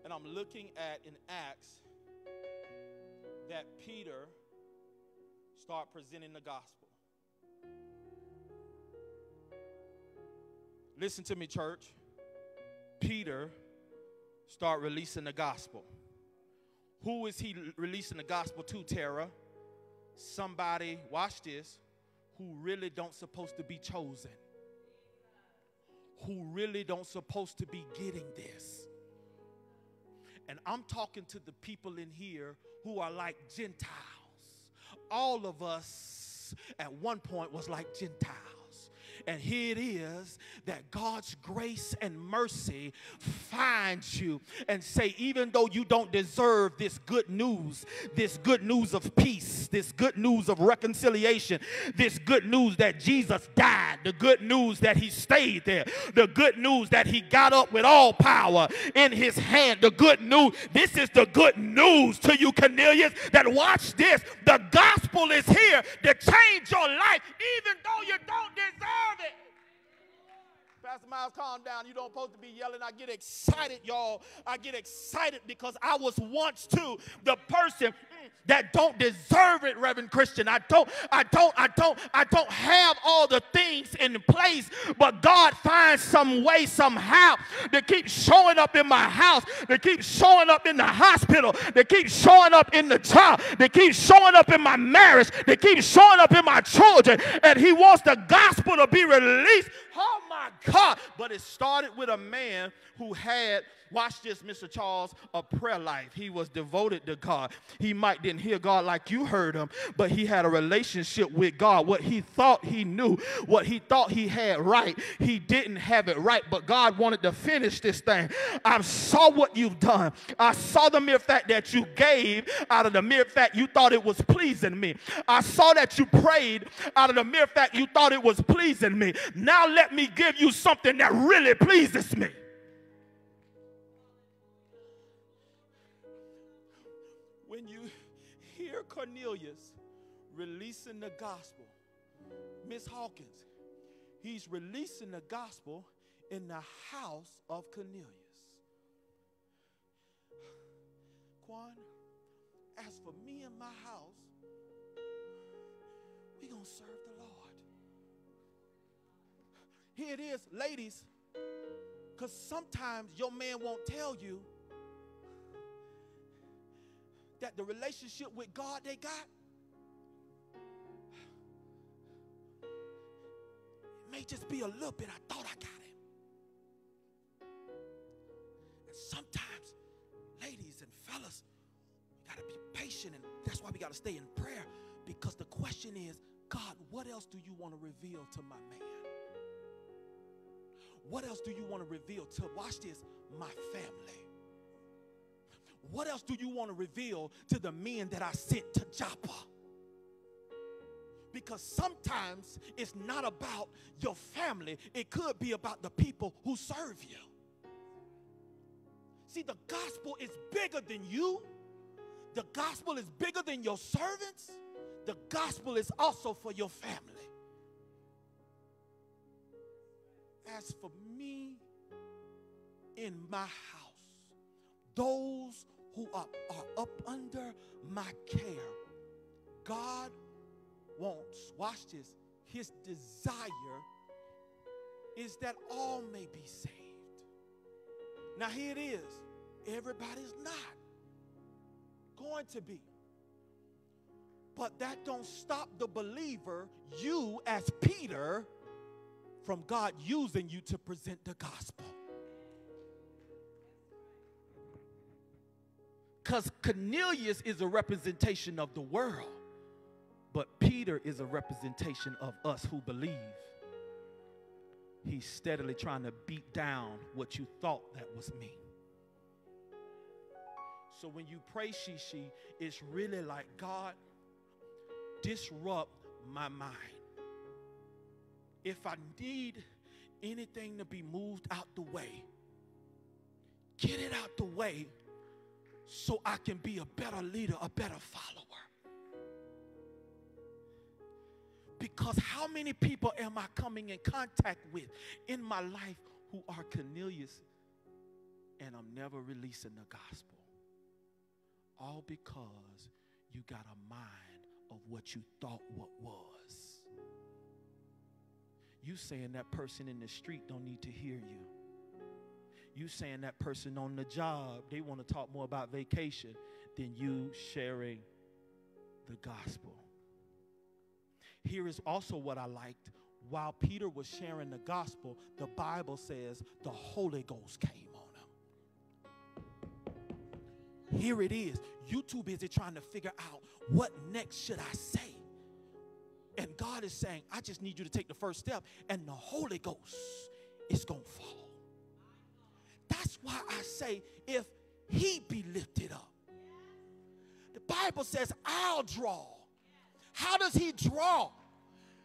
and I'm looking at in Acts that Peter start presenting the gospel. Listen to me, church. Peter start releasing the gospel. Who is he releasing the gospel to, Tara? Somebody, watch this, who really don't supposed to be chosen. Who really don't supposed to be getting this. And I'm talking to the people in here who are like Gentiles. All of us at one point was like Gentiles. And here it is that God's grace and mercy finds you and say, even though you don't deserve this good news, this good news of peace, this good news of reconciliation, this good news that Jesus died, the good news that he stayed there, the good news that he got up with all power in his hand, the good news. This is the good news to you, Cornelius, that watch this. The gospel is here to change your life, even though you don't deserve it. Pastor Miles, calm down. You don't supposed to be yelling. I get excited, y'all. I get excited because I was once too the person that don't deserve it, Reverend Christian. I don't, I don't, I don't, I don't have all the things in place, but God finds some way somehow to keep showing up in my house, to keep showing up in the hospital, to keep showing up in the job, to keep showing up in my marriage, to keep showing up in my children. And He wants the gospel to be released. Oh my God. But it started with a man who had Watch this, Mr. Charles, a prayer life. He was devoted to God. He might didn't hear God like you heard him, but he had a relationship with God. What he thought he knew, what he thought he had right, he didn't have it right, but God wanted to finish this thing. I saw what you've done. I saw the mere fact that you gave out of the mere fact you thought it was pleasing me. I saw that you prayed out of the mere fact you thought it was pleasing me. Now let me give you something that really pleases me. When you hear Cornelius releasing the gospel. Miss Hawkins, he's releasing the gospel in the house of Cornelius. Quan, as for me and my house, we're going to serve the. Here it is, ladies, because sometimes your man won't tell you that the relationship with God they got it may just be a little bit. I thought I got him. And sometimes, ladies and fellas, we got to be patient, and that's why we got to stay in prayer because the question is, God, what else do you want to reveal to my man? What else do you want to reveal to, watch this, my family? What else do you want to reveal to the men that I sent to Joppa? Because sometimes it's not about your family, it could be about the people who serve you. See, the gospel is bigger than you, the gospel is bigger than your servants, the gospel is also for your family. As for me in my house, those who are, are up under my care. God wants, watch this, his desire is that all may be saved. Now, here it is everybody's not going to be. But that don't stop the believer, you as Peter, from God using you to present the gospel. Because Cornelius is a representation of the world, but Peter is a representation of us who believe. He's steadily trying to beat down what you thought that was me. So when you pray Shishi, it's really like God, disrupt my mind. If I need anything to be moved out the way, get it out the way so I can be a better leader, a better follower. Because how many people am I coming in contact with in my life who are Cornelius and I'm never releasing the gospel? All because you got a mind of what you thought what was. You saying that person in the street don't need to hear you. You saying that person on the job, they want to talk more about vacation than you sharing the gospel. Here is also what I liked. While Peter was sharing the gospel, the Bible says the Holy Ghost came on him. Here it is. You too busy trying to figure out what next should I say. God is saying, I just need you to take the first step, and the Holy Ghost is going to fall. That's why I say, if he be lifted up, the Bible says, I'll draw. How does he draw?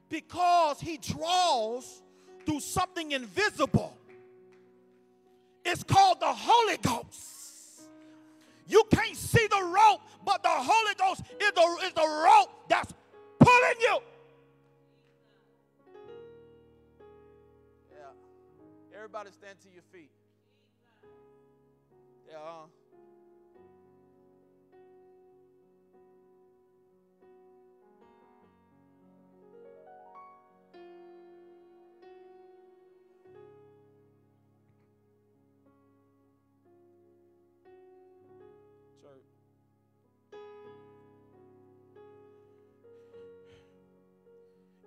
Because he draws through something invisible. It's called the Holy Ghost. You can't see the rope, but the Holy Ghost is the, is the rope that's pulling you. Everybody stand to your feet. Yeah.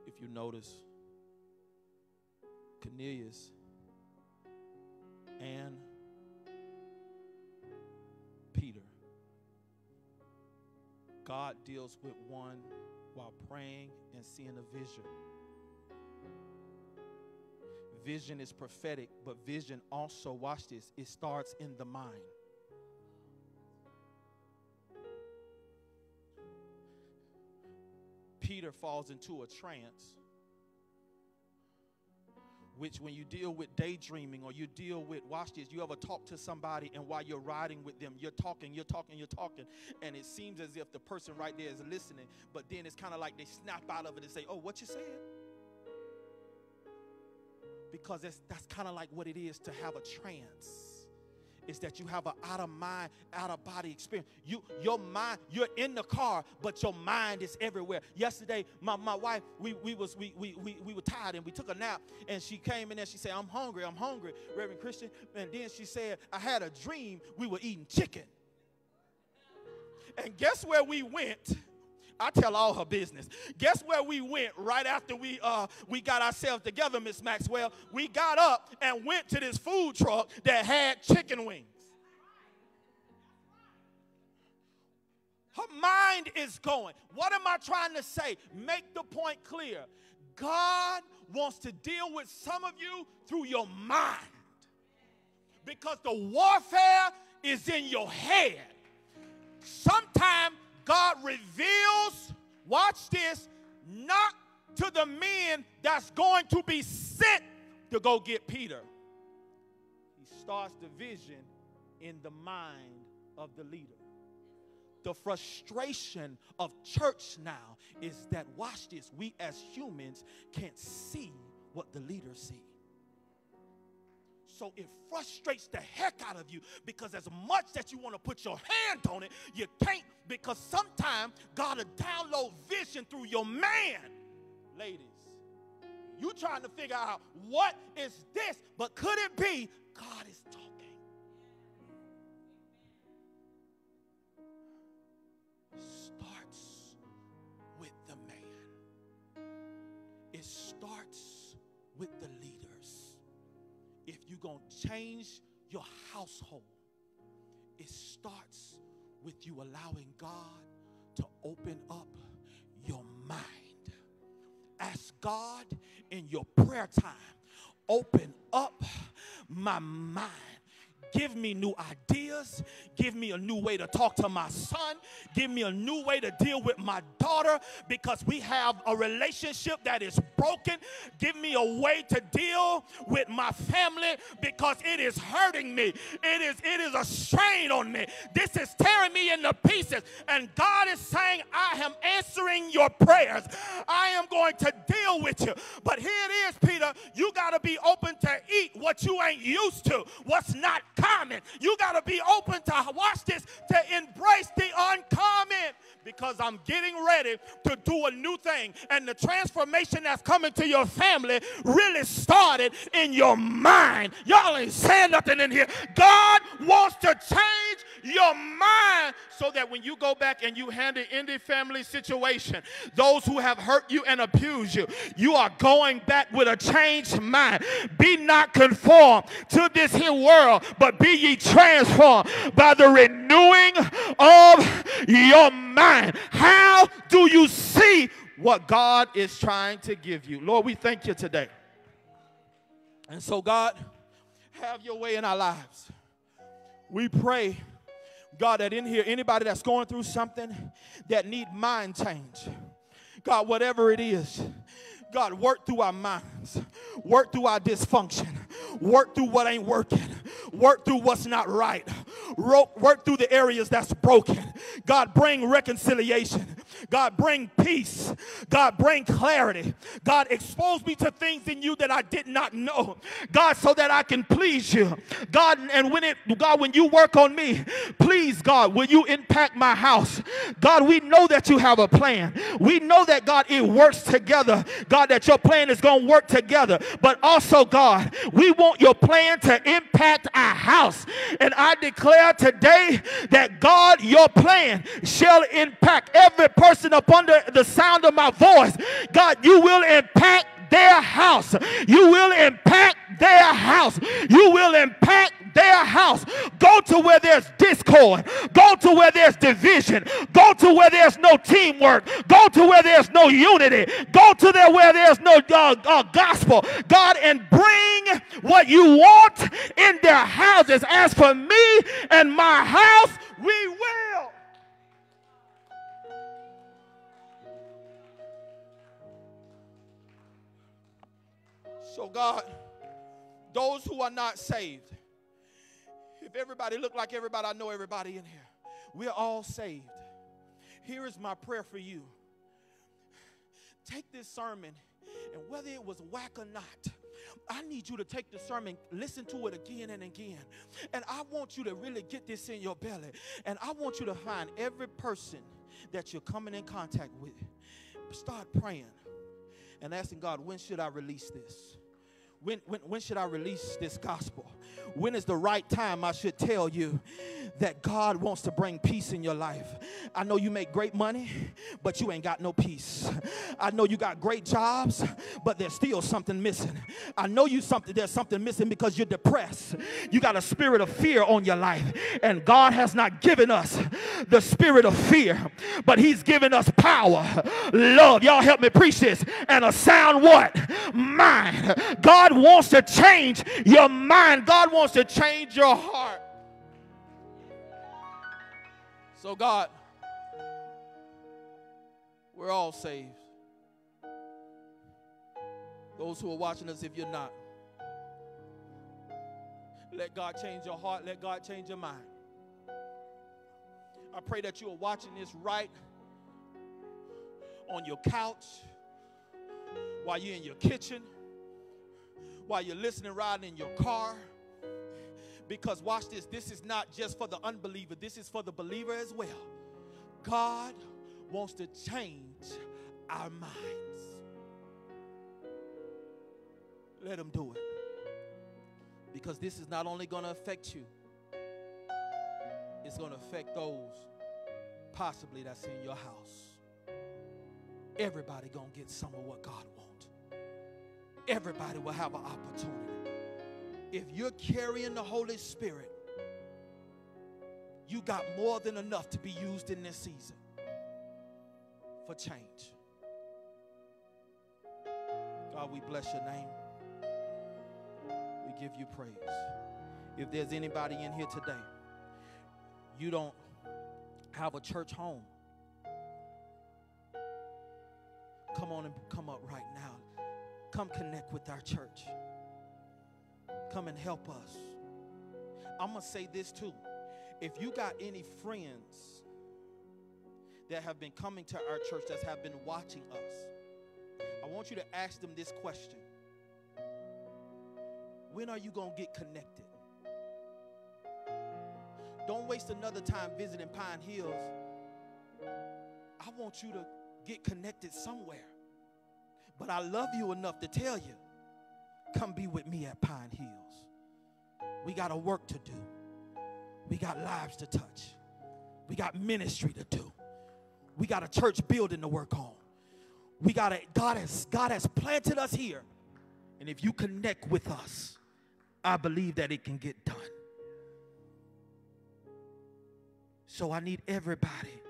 If you notice, Cornelius God deals with one while praying and seeing a vision. Vision is prophetic, but vision also, watch this, it starts in the mind. Peter falls into a trance, which when you deal with daydreaming or you deal with, watch this, you ever talk to somebody and while you're riding with them, you're talking, you're talking, you're talking, and it seems as if the person right there is listening, but then it's kind of like they snap out of it and say, Oh, what you saying? Because that's, that's kind of like what it is to have a trance is that you have an out of mind, out of body experience. You, your mind, you're in the car, but your mind is everywhere. Yesterday, my, my wife, we, we was we, we we we were tired and we took a nap, and she came in and she said, "I'm hungry, I'm hungry, Reverend Christian." And then she said, "I had a dream we were eating chicken." And guess where we went? I tell all her business. Guess where we went right after we uh, we got ourselves together, Miss Maxwell? We got up and went to this food truck that had chicken wings. Her mind is going. What am I trying to say? Make the point clear. God wants to deal with some of you through your mind because the warfare is in your head. Sometimes God reveals, watch this, not to the men that's going to be sent to go get Peter. He starts the vision in the mind of the leader. The frustration of church now is that, watch this, we as humans can't see what the leader sees. So it frustrates the heck out of you because as much that you want to put your hand on it, you can't because sometimes God will download vision through your man. Ladies, you trying to figure out what is this, but could it be God is talking? starts going to change your household, it starts with you allowing God to open up your mind. Ask God in your prayer time, open up my mind. Give me new ideas. Give me a new way to talk to my son. Give me a new way to deal with my daughter because we have a relationship that is broken. Give me a way to deal with my family because it is hurting me. It is it is a strain on me. This is tearing me into pieces. And God is saying, I am answering your prayers. I am going to deal with you. But here it is, Peter. You got to be open to eat what you ain't used to, what's not common. You got to be open to watch this, to embrace the uncommon because I'm getting ready to do a new thing. And the transformation that's coming to your family really started in your mind. Y'all ain't saying nothing in here. God wants to change your mind so that when you go back and you handle any family situation, those who have hurt you and abused you, you are going back with a changed mind. Be not conformed to this here world, but be ye transformed by the renewing of your mind. How do you see what God is trying to give you? Lord, we thank you today. And so, God, have your way in our lives. We pray, God, that in here, anybody that's going through something that need mind change, God, whatever it is, God, work through our minds, work through our dysfunction, work through what ain't working, work through what's not right, work through the areas that's broken. God, bring reconciliation. God, bring peace. God, bring clarity. God, expose me to things in you that I did not know. God, so that I can please you. God, and when it, God, when you work on me, please, God, will you impact my house? God, we know that you have a plan. We know that, God, it works together. God, that your plan is going to work together. But also, God, we want your plan to impact our house. And I declare today that, God, your plan shall impact every person up under the sound of my voice. God, you will impact their house. You will impact their house. You will impact their house. Go to where there's discord. Go to where there's division. Go to where there's no teamwork. Go to where there's no unity. Go to there where there's no uh, uh, gospel. God, and bring what you want in their houses. As for me and my house, we will. So, God, those who are not saved, if everybody look like everybody, I know everybody in here. We're all saved. Here is my prayer for you. Take this sermon, and whether it was whack or not, I need you to take the sermon, listen to it again and again. And I want you to really get this in your belly. And I want you to find every person that you're coming in contact with. Start praying and asking God, when should I release this? When, when, when should I release this gospel? When is the right time I should tell you that God wants to bring peace in your life? I know you make great money, but you ain't got no peace. I know you got great jobs, but there's still something missing. I know you something there's something missing because you're depressed. You got a spirit of fear on your life, and God has not given us the spirit of fear, but He's given us power, love. Y'all help me preach this, and a sound what? Mind. God wants to change your mind. God wants to change your heart. So, God, we're all saved. Those who are watching us, if you're not, let God change your heart, let God change your mind. I pray that you are watching this right on your couch, while you're in your kitchen, while you're listening, riding in your car. Because watch this, this is not just for the unbeliever, this is for the believer as well. God wants to change our minds. Let Him do it. Because this is not only going to affect you, it's going to affect those possibly that's in your house. Everybody going to get some of what God wants. Everybody will have an opportunity if you're carrying the Holy Spirit, you got more than enough to be used in this season for change. God, we bless your name. We give you praise. If there's anybody in here today, you don't have a church home, come on and come up right now. Come connect with our church. Come and help us. I'm going to say this too. If you got any friends that have been coming to our church that have been watching us, I want you to ask them this question When are you going to get connected? Don't waste another time visiting Pine Hills. I want you to get connected somewhere. But I love you enough to tell you come be with me at Pine Hills. We got a work to do, we got lives to touch, we got ministry to do, we got a church building to work on. We got a God has God has planted us here. And if you connect with us, I believe that it can get done. So I need everybody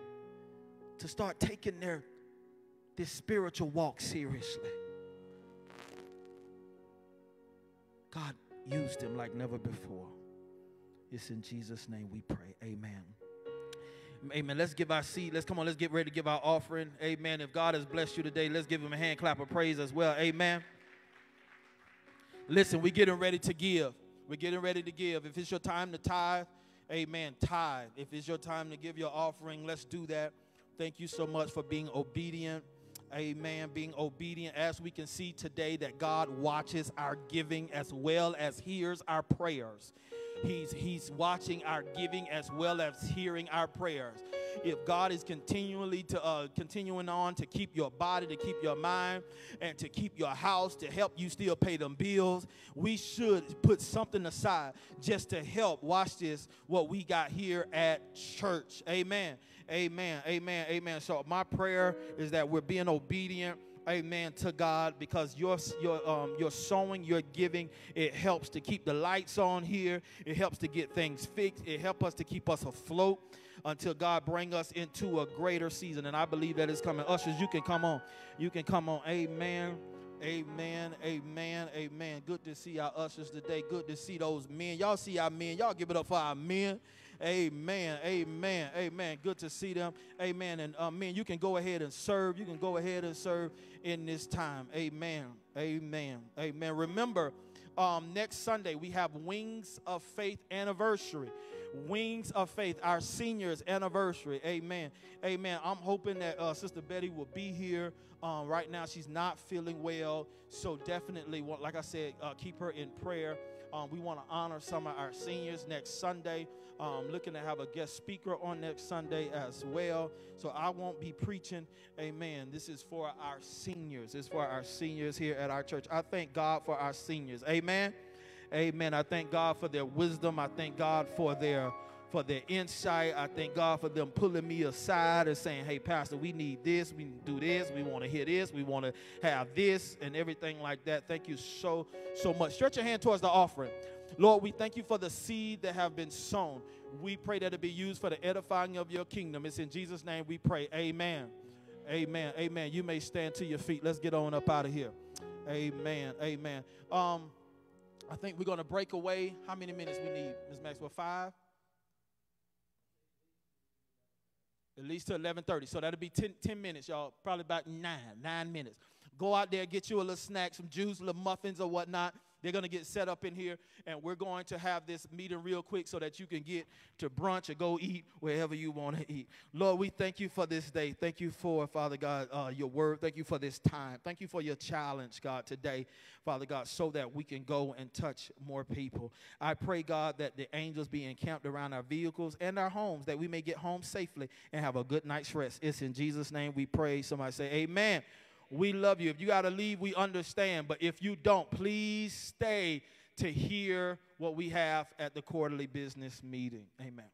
to start taking their this spiritual walk seriously. God used him like never before. It's in Jesus' name we pray. Amen. Amen. Let's give our seat. Let's come on. Let's get ready to give our offering. Amen. If God has blessed you today, let's give him a hand clap of praise as well. Amen. Listen, we're getting ready to give. We're getting ready to give. If it's your time to tithe, amen, tithe. If it's your time to give your offering, let's do that. Thank you so much for being obedient. Amen. Being obedient as we can see today that God watches our giving as well as hears our prayers. He's he's watching our giving as well as hearing our prayers. If God is continually to uh, continuing on to keep your body, to keep your mind, and to keep your house, to help you still pay them bills, we should put something aside just to help. Watch this. What we got here at church. Amen. Amen. Amen. Amen. So my prayer is that we're being obedient amen to god because your your um your sowing your giving it helps to keep the lights on here it helps to get things fixed it helps us to keep us afloat until god bring us into a greater season and i believe that is coming ushers you can come on you can come on amen Amen, amen, amen. Good to see our ushers today. Good to see those men. Y'all see our men. Y'all give it up for our men. Amen. Amen. Amen. Good to see them. Amen. And uh, men, you can go ahead and serve. You can go ahead and serve in this time. Amen. Amen. Amen. Remember, um, next Sunday we have Wings of Faith anniversary. Wings of Faith, our seniors anniversary. Amen. Amen. I'm hoping that uh, Sister Betty will be here. Um, right now, she's not feeling well. So, definitely, like I said, uh, keep her in prayer. Um, we want to honor some of our seniors next Sunday. Um, looking to have a guest speaker on next Sunday as well. So I won't be preaching. Amen. This is for our seniors. It's for our seniors here at our church. I thank God for our seniors. Amen. Amen. I thank God for their wisdom. I thank God for their for their insight. I thank God for them pulling me aside and saying, "Hey, Pastor, we need this. We do this. We want to hear this. We want to have this, and everything like that." Thank you so so much. Stretch your hand towards the offering. Lord, we thank you for the seed that have been sown. We pray that it be used for the edifying of your kingdom. It's in Jesus' name we pray. Amen. Amen. Amen. You may stand to your feet. Let's get on up out of here. Amen. Amen. Um, I think we're going to break away. How many minutes we need, Ms. Maxwell? Five? At least to 11.30. So that'll be 10, 10 minutes, y'all. Probably about nine, nine minutes. Go out there, get you a little snack, some juice, little muffins or whatnot. They're going to get set up in here, and we're going to have this meeting real quick so that you can get to brunch or go eat wherever you want to eat. Lord, we thank you for this day. Thank you for, Father God, uh, your word. Thank you for this time. Thank you for your challenge, God, today, Father God, so that we can go and touch more people. I pray, God, that the angels be encamped around our vehicles and our homes, that we may get home safely and have a good night's rest. It's in Jesus' name we pray. Somebody say, Amen. We love you. If you got to leave, we understand. But if you don't, please stay to hear what we have at the quarterly business meeting. Amen.